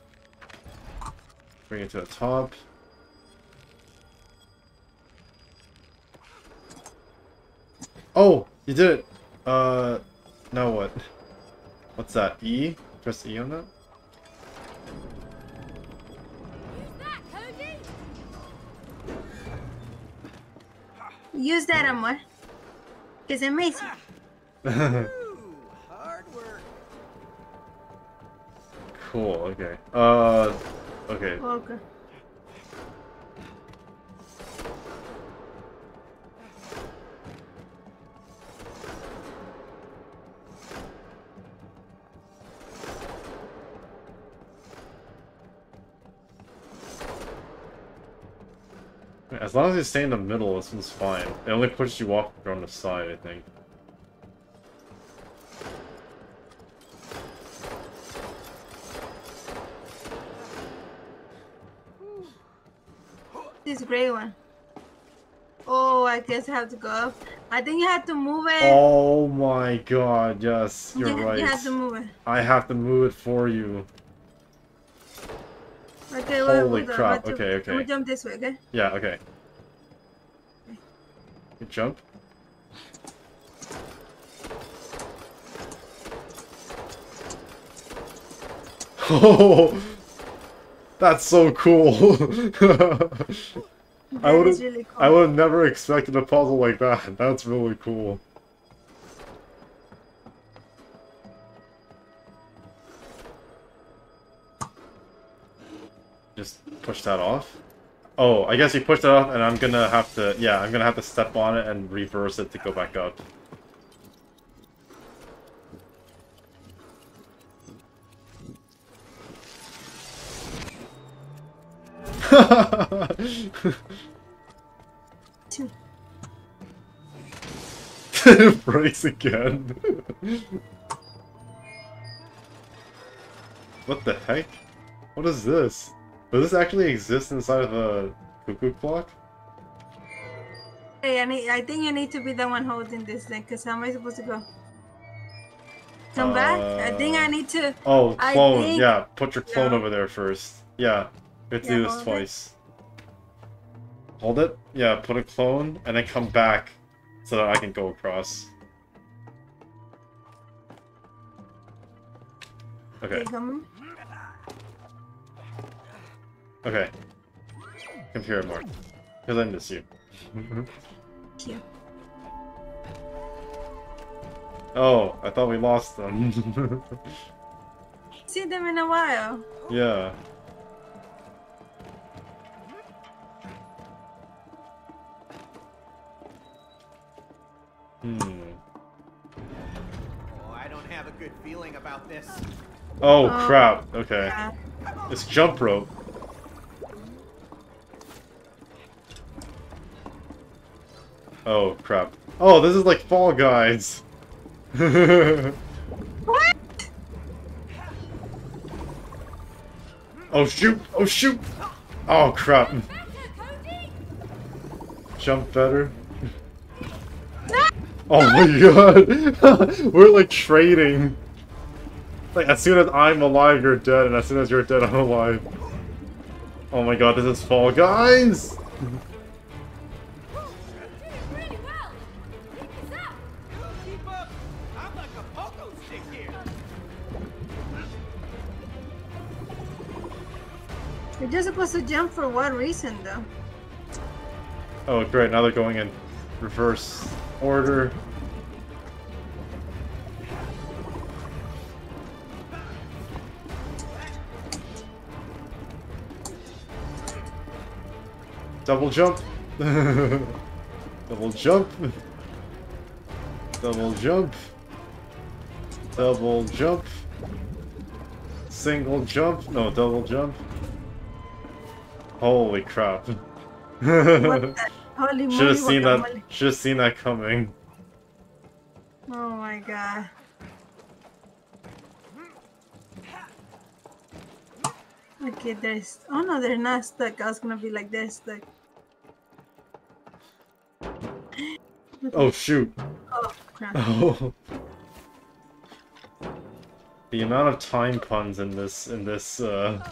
Bring it to the top. Oh, you did it. Uh, now what? What's that? E? Press E on that? Use that, Amor. It's amazing. Ooh, hard work. cool, okay. Uh, okay. Okay. As long as you stay in the middle, this one's fine. It only pushes you off on the side, I think. This gray one. Oh, I guess I have to go up. I think you have to move it. Oh my god, yes, you're you, right. You have to move it. I have to move it for you. Okay, Holy on, crap, I have to- okay, okay. jump this way, okay? Yeah, okay. Jump. Oh, that's so cool. I would is really cool. I would have never expected a puzzle like that. That's really cool. Just push that off. Oh, I guess you pushed it off, and I'm gonna have to. Yeah, I'm gonna have to step on it and reverse it to go back up. Two. breaks again. what the heck? What is this? Does this actually exist inside of a cuckoo clock? Hey, I, need, I think you need to be the one holding this thing, because how am I supposed to go? Come back? I think I Uh, need to. Oh, clone. think- Yeah, put your clone Yeah. over there first. Yeah, we have to Yeah, do this hold it. twice. Hold it. Yeah, put a clone, and then come back so that I can go across. Okay. Okay, come Okay. Come here, Mark. Because I miss you. here. oh, I thought we lost them. See them in a while. yeah. Hmm. Oh, I don't have a good feeling about this. Oh, Oh, crap. Okay. Yeah. It's jump rope. Oh, crap. Oh, this is like Fall Guys. What? oh, shoot! Oh, shoot! Oh, crap. Jump better. Oh my god! We're like trading. Like, as soon as I'm alive, you're dead, and as soon as you're dead, I'm alive. Oh my god, this is Fall Guys! You're just supposed to jump for one reason, though. Oh, great, now they're going in reverse order. Double jump. Double jump. Double jump. Double jump. Single jump. No, double jump. Holy crap. What the Holy Should have seen that. Should have seen that coming. Oh my god. Okay, there's. Oh no, they're not stuck. I was gonna be like, they're stuck. Oh shoot. Oh crap. Oh. The amount of time puns in this in this uh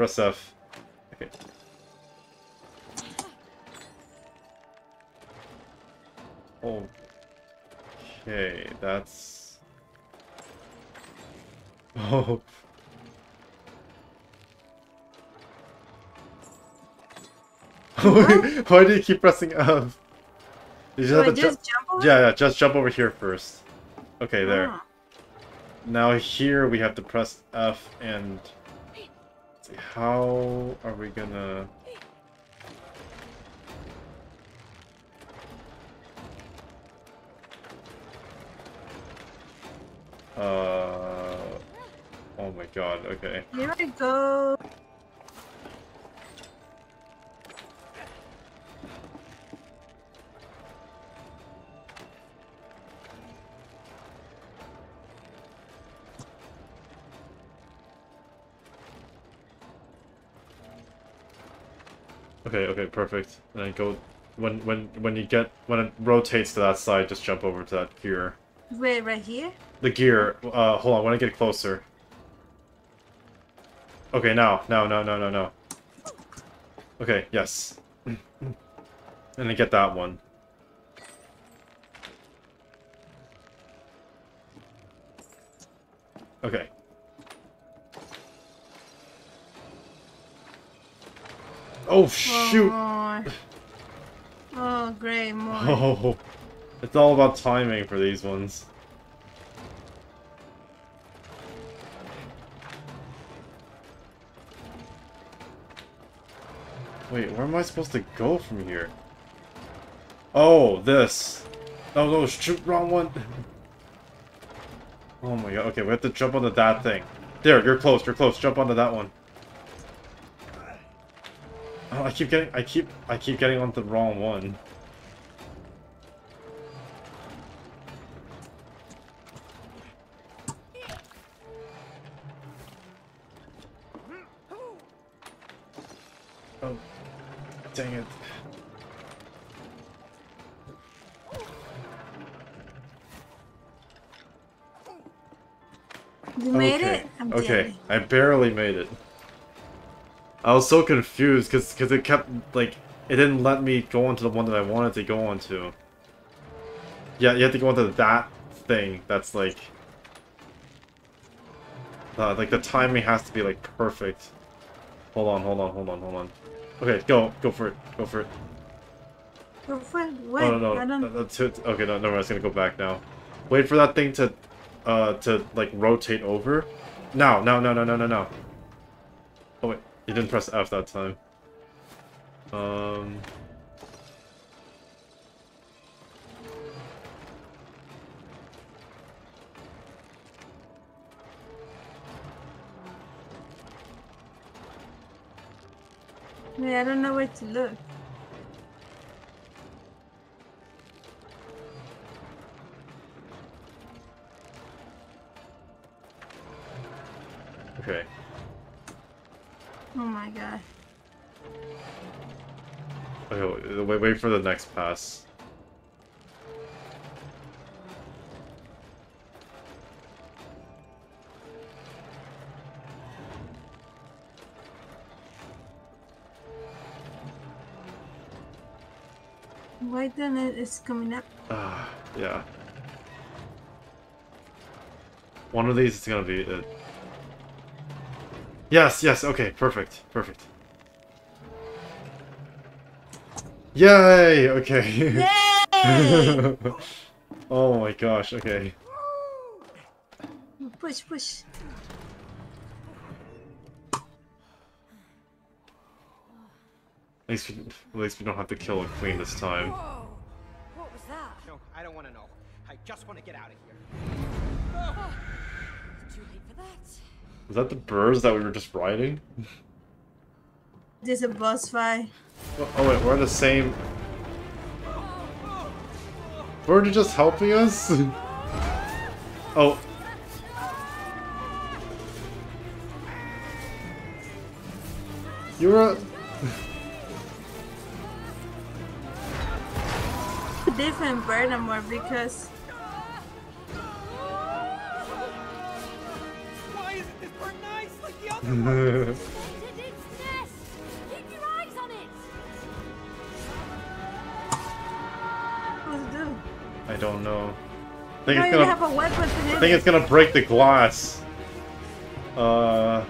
Press F. Okay. Okay, that's Oh. Why do you keep pressing F? You just have to ju- jump over? yeah, yeah, just jump over here first. Okay, there. Oh. Now here we have to press F and how are we gonna Uh Oh my god, okay. Here I go. Okay, okay, perfect. And then go when when when you get when it rotates to that side, just jump over to that gear. Wait, right here? The gear. Uh, hold on. When I get closer. Okay, now, now, no, no, no, no. Okay, yes. and then get that one. Okay. Oh shoot! Oh, more. Oh, great, more. Oh, it's all about timing for these ones. Wait, where am I supposed to go from here? Oh, this. Oh no, shoot, wrong one. oh my god, okay, we have to jump onto that thing. There, you're close, you're close, jump onto that one. I keep getting, I keep, I keep getting on the wrong one. Oh, dang it. You made okay. it? I'm okay, jelly. I barely made it. I was so confused because because it kept like it didn't let me go onto the one that I wanted to go onto. Yeah, you have to go onto that thing. That's like uh, like the timing has to be like perfect. Hold on, hold on, hold on, hold on. Okay, go, go for it, go for it. Go for it. Wait, Oh no, I no, don't. no, that's. Okay, no, no, I was gonna go back now. Wait for that thing to, uh, to like rotate over. Now, no, no, no, no, no, no. Oh wait, you didn't press F that time. Um. I don't know where to look. Oh my god. Okay, wait, wait, for the next pass. Why then it is coming up? Ah, yeah. One of these is gonna be it. Yes, yes, okay, perfect, perfect. Yay! Okay. Yay! oh my gosh, okay. push, push. At least, we, at least we don't have to kill a queen this time. Whoa! What was that? No, I don't want to know. I just want to get out of here. Is that the birds that we were just riding? There's a boss fight. Oh, oh wait, we're the same. Weren't you just helping us? oh. You're a... Different bird more because I don't know. I think it's gonna... have a weapon I think it's gonna break the glass. Uh...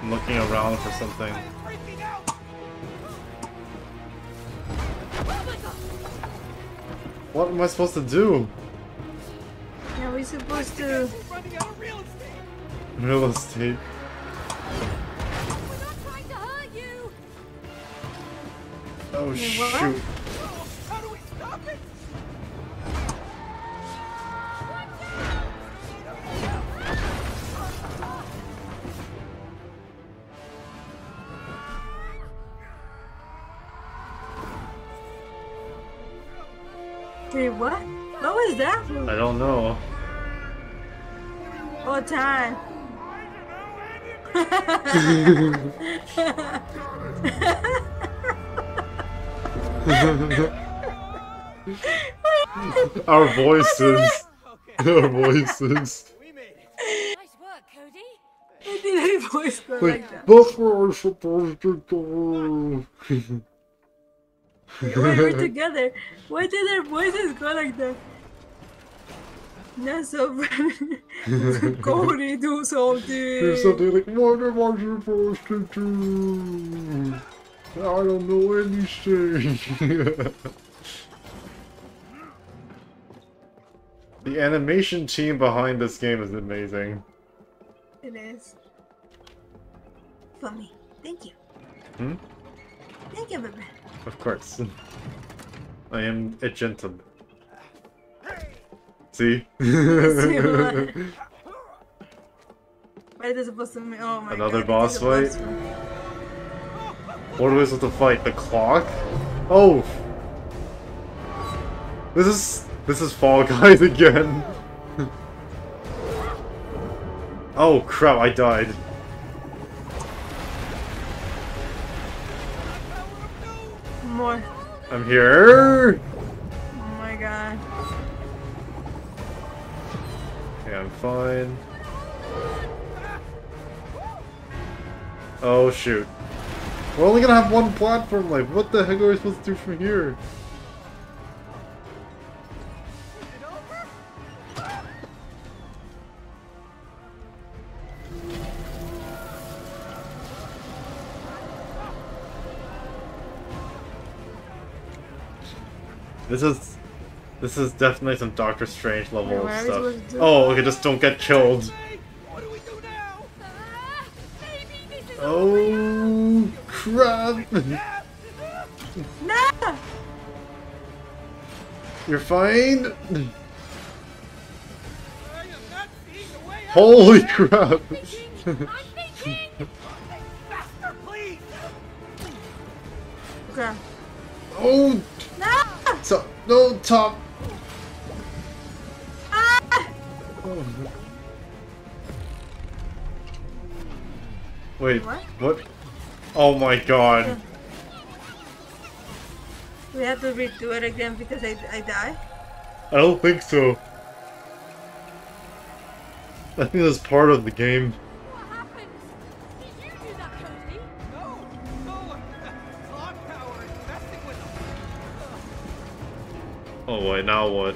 I'm looking around for something. I'm freaking out. What am I supposed to do? Yeah, we're supposed to. We're running out of real estate. Oh what? shoot. Oh, how do we stop it? Wait, what? What was that? I don't know. All time. Our voices. Okay, Our voices. we made. Nice work, Cody. I did any voice go Wait, like that. that's where I'm supposed to do. Wait, we're together. Why did their voices go like that? Not so funny. Cody, do something. There's something like, what am I supposed to do? I don't know anything. the animation team behind this game is amazing. It is. For me. Thank you. Hmm? Thank you, baby. Of course. I am a gentleman. See? what? Why is it supposed to mean? Oh my Another god. boss it is boss fight? What are we supposed to fight? The clock? Oh! This is this is Fall Guys again. oh crap! I died. More. I'm here. Oh my god. Okay, I'm fine. Oh shoot! We're only gonna have one platform left. What the heck are we supposed to do from here? This is this is definitely some Doctor Strange level Wait, what are we stuff. supposed to do? Oh, okay, just don't get killed. What do we do now? Ah, maybe this is all we have. Oh crap! No! You're fine. I am not seeing the way out. Holy crap! Thinking, I'm thinking. Faster, please. Okay. oh, No! so, no top. Ah! Oh. Wait, What? what? Oh my god. We have to redo it again because I, I die? I don't think so. I think that's part of the game. What happened? Did you do that, Cody? No, no. Clock tower is messing with us. Oh wait, now what?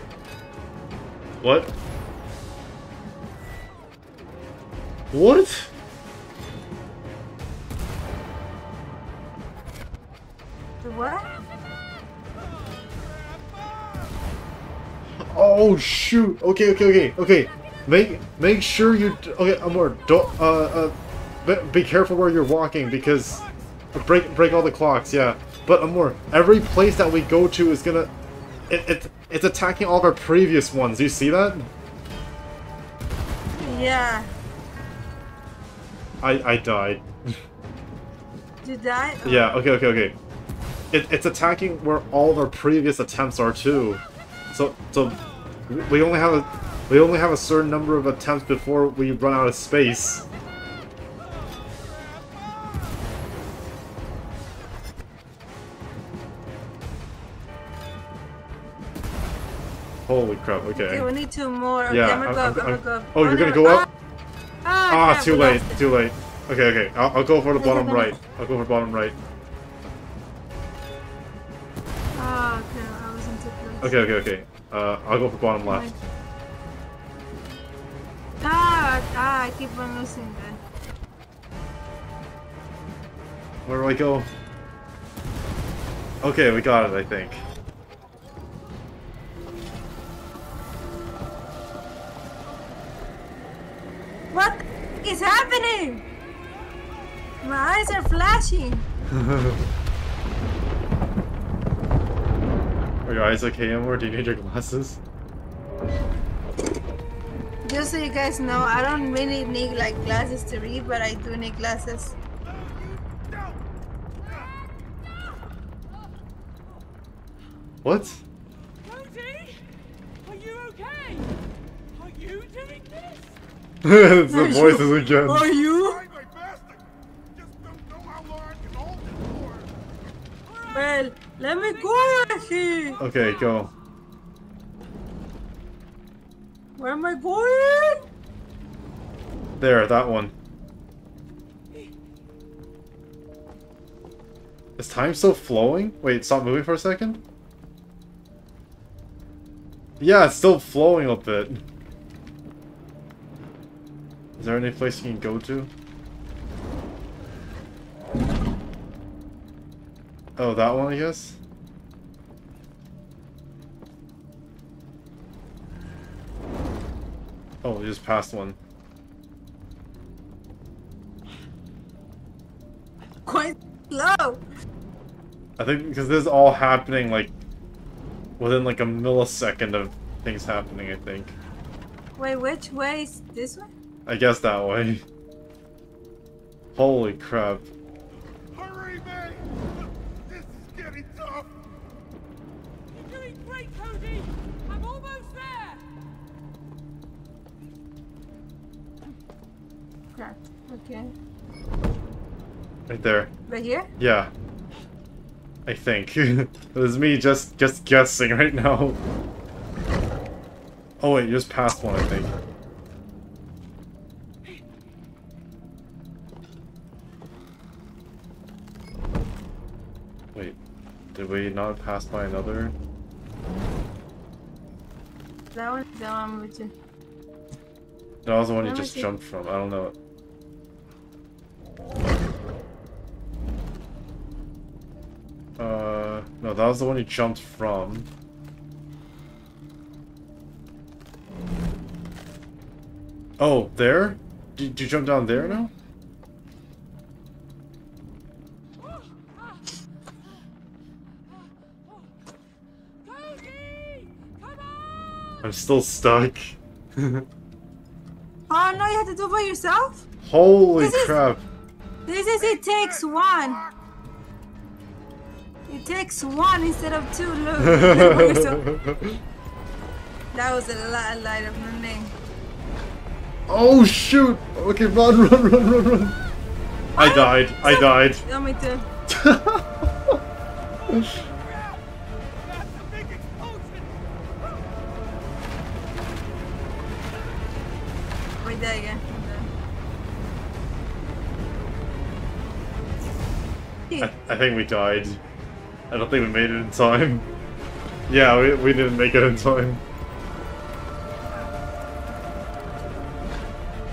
What? What? The what? Oh shoot! Okay, okay, okay, okay. Make make sure you okay, Amor. Don't uh uh. Be, careful where you're walking because break break all the clocks. Yeah, but Amor, every place that we go to is gonna it, it it's attacking all of our previous ones. Do you see that? Yeah. I I died. You die? Oh, Yeah. Okay. Okay. Okay. It, it's attacking where all of our previous attempts are too. So so we only have a we only have a certain number of attempts before we run out of space. Holy crap! Okay, Okay. we need two more. Okay, Yeah. I'm gonna go I'm- up. I'm, I'm- gonna go oh, you're gonna go up? Ah, ah, Ah, crap, too late. Too late. Okay. Okay. I'll, I'll go for the bottom right. I'll go for bottom right. Okay. Okay. Okay. Uh, I'll go for bottom left. Ah, ah, I keep on losing that. Where do I go? Okay, we got it, I think. What is happening? My eyes are flashing. Are your eyes okay, Amor? Do you need your glasses? Just so you guys know, I don't really need like glasses to read, but I do need glasses. What? Cody? Are you okay? Are you doing this? it's the voices again. Are you? Try my best. I just don't know how long I can hold it for. Well, let me go, Rashi. Okay, go. Where am I going? There, that one. Is time still flowing? Wait, stop moving for a second? Yeah, it's still flowing a bit. Is there any place you can go to? Oh, that one, I guess? Oh, we just passed one. Quite slow. I think because this is all happening like within like a millisecond of things happening, I think. Wait, which way is this way? I guess that way. Holy crap. Okay. Right there. Right here? Yeah. I think. it was me just just guessing right now. Oh wait, you just passed one, I think. Wait, did we not pass by another? That one? That one you. That was the one you just jumped from. I don't know. That was the one you jumped from. Oh, there? Did, you jump down there now? Cody! Come on! I'm still stuck. Oh no, you have to do it by yourself? Holy This is- crap. This is it takes one. It takes one instead of two. Look. Look by yourself. that was a li- light of the name. oh shoot! Okay, run, run, run, run, run. I ah, died. I died. Yeah, me too. That's a. Wait there again. I, I think we died. I don't think we made it in time. Yeah, we, we didn't make it in time.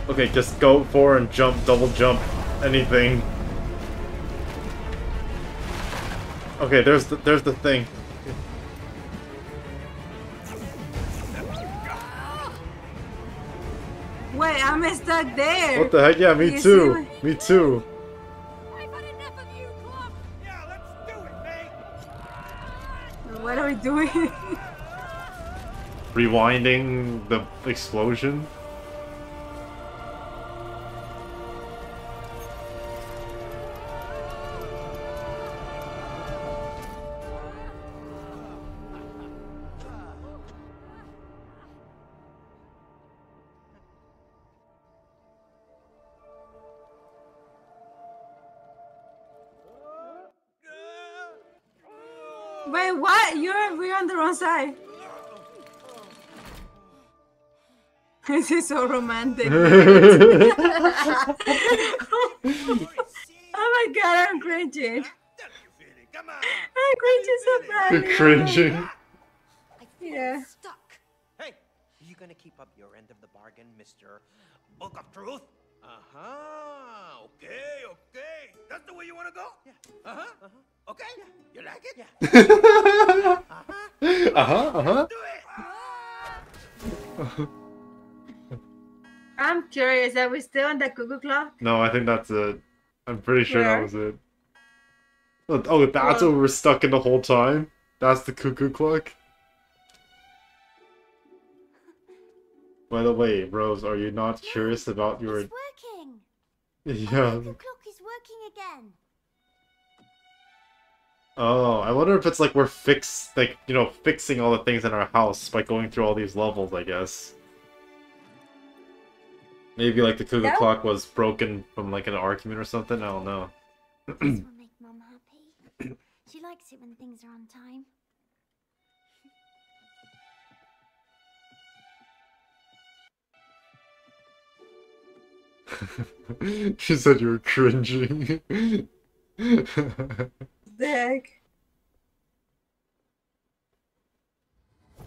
Okay, just go for and jump, double jump, anything. Okay, there's the, there's the thing. Wait, I'm stuck there. What the heck? Yeah, me You too. Me too. Doing? Rewinding the explosion. Wait, what? You're we're on the wrong side. This is so romantic. oh my god, I'm cringing. Tell me you feel it. Come on. I'm cringing so bad. You're cringing. Yeah. stuck. Hey, you gonna keep up your end of the bargain, Mr. Book of Truth? Uh-huh. Okay, okay. That's the way you want to go? Yeah. Uh-huh. Uh-huh. Okay. You like it? Yeah. uh huh. Uh huh. Do it. I'm curious, are we still on the cuckoo clock? No, I think that's it. I'm pretty sure Where? that was it. Oh, oh, that's Well- what we're stuck in the whole time. That's the cuckoo clock. By the way, Rose, are you not curious about your? It's working. Yeah. The clock is working again. Oh, I wonder if it's like we're fix like you know fixing all the things in our house by going through all these levels. I guess. Maybe like the cuckoo That- clock was broken from like an argument or something. I don't know. this will make Mum happy. She likes it when things are on time. she said you were cringing. The heck?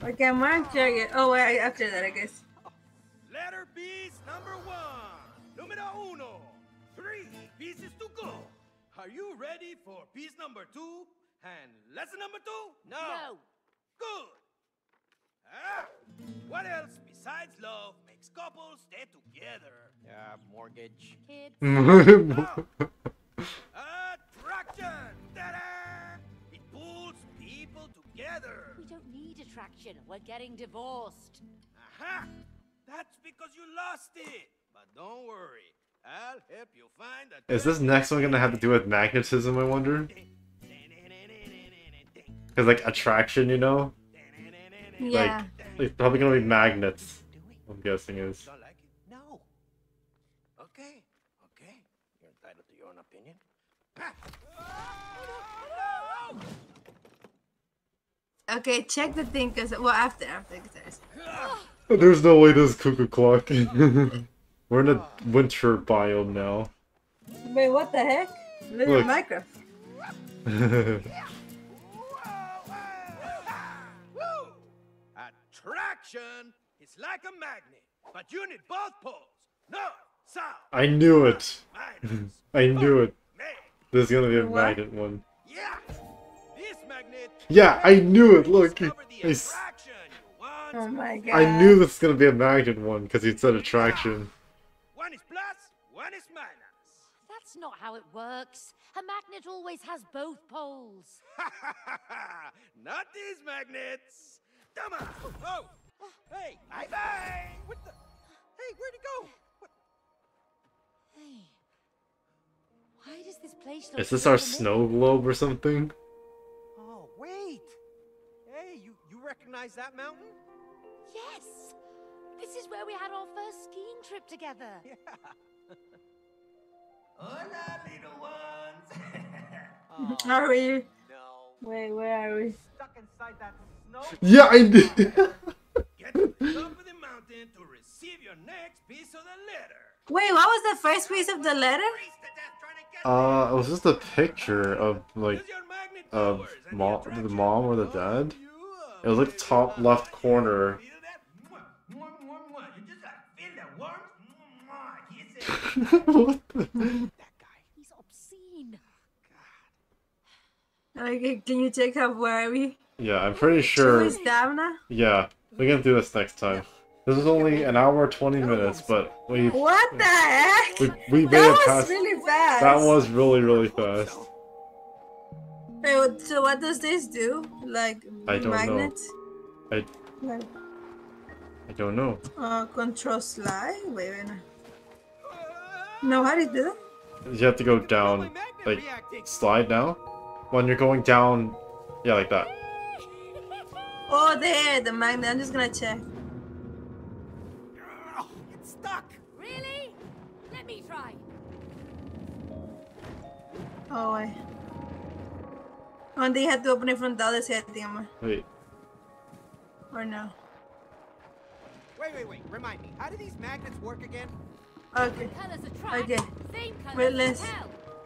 Okay, I'm more. Oh, wait, after that, I guess. Letter piece number one. Numero uno. Three pieces to go. Are you ready for piece number two and lesson number two? No. Good. Ah, what else besides love makes couples stay together? Yeah, mortgage. Kids. Attraction! Ta-da! It pulls people together. We don't need attraction. We're getting divorced. Aha! That's because you lost it. But don't worry. I'll help you find a Is this next one gonna have to do with magnetism? I wonder. Cause like attraction, you know, Yeah. like probably gonna be magnets. I'm guessing is. Don't like it? No. Okay. Okay. You're entitled to your own opinion. Okay, check the thing, cause well, after, after, cause There's no way this is cuckoo clock. We're in a winter biome now. Wait, what the heck? Look Look. at Minecraft. Attraction is like a magnet, but you need both poles. North, south, I knew it. I knew it. Oh, man, This is gonna be a What? magnet one. yeah. This magnet. Yeah, I knew it. Look, discover I, s- attraction you want. Oh my god. I knew this was gonna be a magnet one because he said attraction. One is plus, one is minus. That's not how it works. A magnet always has both poles. Not these magnets. Come on. Oh. Hey. Bye bye. What the? Hey, where'd it go? What? Hey. Why does this place look Is this so our familiar? snow globe or something? Oh, wait. Hey, you you recognize that mountain? Yes. This is where we had our first skiing trip together. Yeah. Hola, little ones. Oh, Are we? no. Wait, where are we? Stuck inside that snow? Yeah, I did. Get to the top of the mountain to receive your next piece of the letter. Wait, what was the first piece of the letter? Freeze to death trying to get uh, it was just a picture of like Use your magnet of mom, the mom or the dad. It was like the top left corner. What the? That guy. He's obscene. Okay, can you check out where are we? Yeah, I'm pretty sure. is Davna? Yeah, we can do this next time. This is only an hour twenty minutes, but we What the heck? we, we made That it was past. really fast. That was really really fast. Wait, what- so what does this do? Like I don't know. I Like I don't know. uh, control slide? Wait, wait, no. No, how do you do that? You have to go down, like slide now. When you're going down, yeah, like that. Oh, there, the magnet. I'm just gonna check. Oh, it's stuck. Really? Let me try. Oh, wait. And they had to open it from the other side, Dima. Wait. Or no? Wait, wait, wait. Remind me. How do these magnets work again? Okay. Colours. Okay. Same Wait, as let's-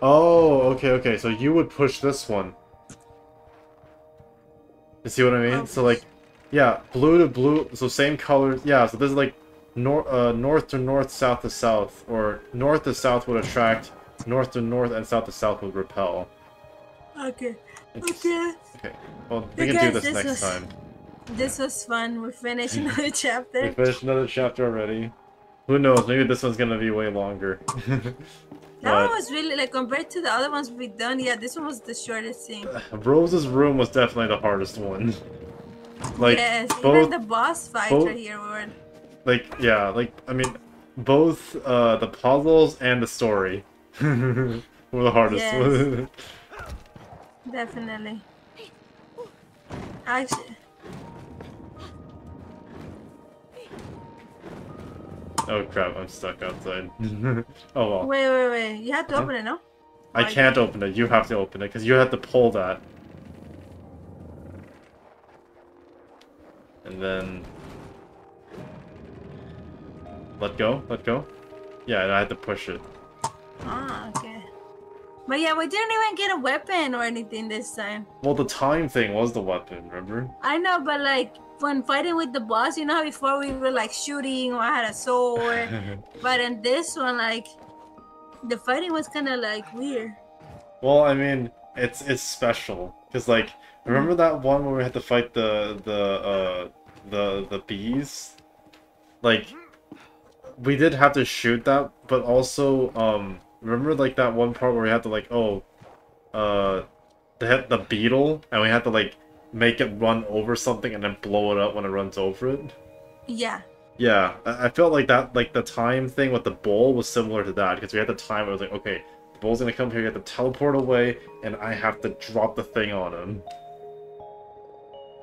Oh, okay, okay. So you would push this one. You see what I mean? Oh. So like, yeah, blue to blue. So same colors. Yeah. So this is like north, uh, north to north, south to south, or north to south would attract, north to north, and south to south would repel. Okay. It's- Okay. Okay. Well, we You can do this this next was- time. This was fun. We finished another chapter. We finished another chapter already. Who knows? Maybe this one's gonna be way longer. That one was really like compared to the other ones we've done. Yeah, this one was the shortest scene. Rose's room was definitely the hardest one. Like yes, both, even the boss fights both- right here were. like yeah, like I mean, both uh, the puzzles and the story were the hardest. Yes. Definitely. Actually, oh crap! I'm stuck outside. oh well. wait, wait, wait. You have to Huh? open it, no? I can't open it. You have to open it because you have to pull that. And then let go. Let go. Yeah, and I had to push it. Ah, okay. But yeah, we didn't even get a weapon or anything this time. Well, the time thing was the weapon. Remember? I know, but like when fighting with the boss, you know how before we were like shooting or I had a sword, but in this one, like the fighting was kind of like weird. Well, I mean, it's it's special because like remember that one where we had to fight the the uh the the bees? Like we did have to shoot that, but also um remember like that one part where we had to like oh uh the the beetle and we had to like make it run over something and then blow it up when it runs over it. Yeah. Yeah, I I felt like that, like the time thing with the bull was similar to that because we had the time. It was like, okay, the bull's gonna come here, you have to teleport away, and I have to drop the thing on him.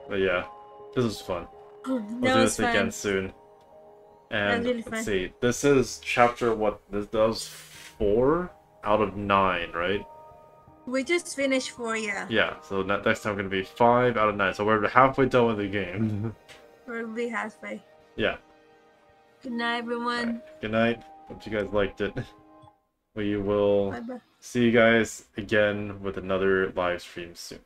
But yeah, this oh, was fun. We'll do this fun. again soon. And really let's fun. see, this is chapter what? This was four out of nine, right? We just finished four, yeah. Yeah. So next time gonna be five out of nine. So we're halfway done with the game. We'll be halfway. yeah. Good night, everyone. Good night. Hope you guys liked it. We will Bye bye. see you guys again with another live stream soon.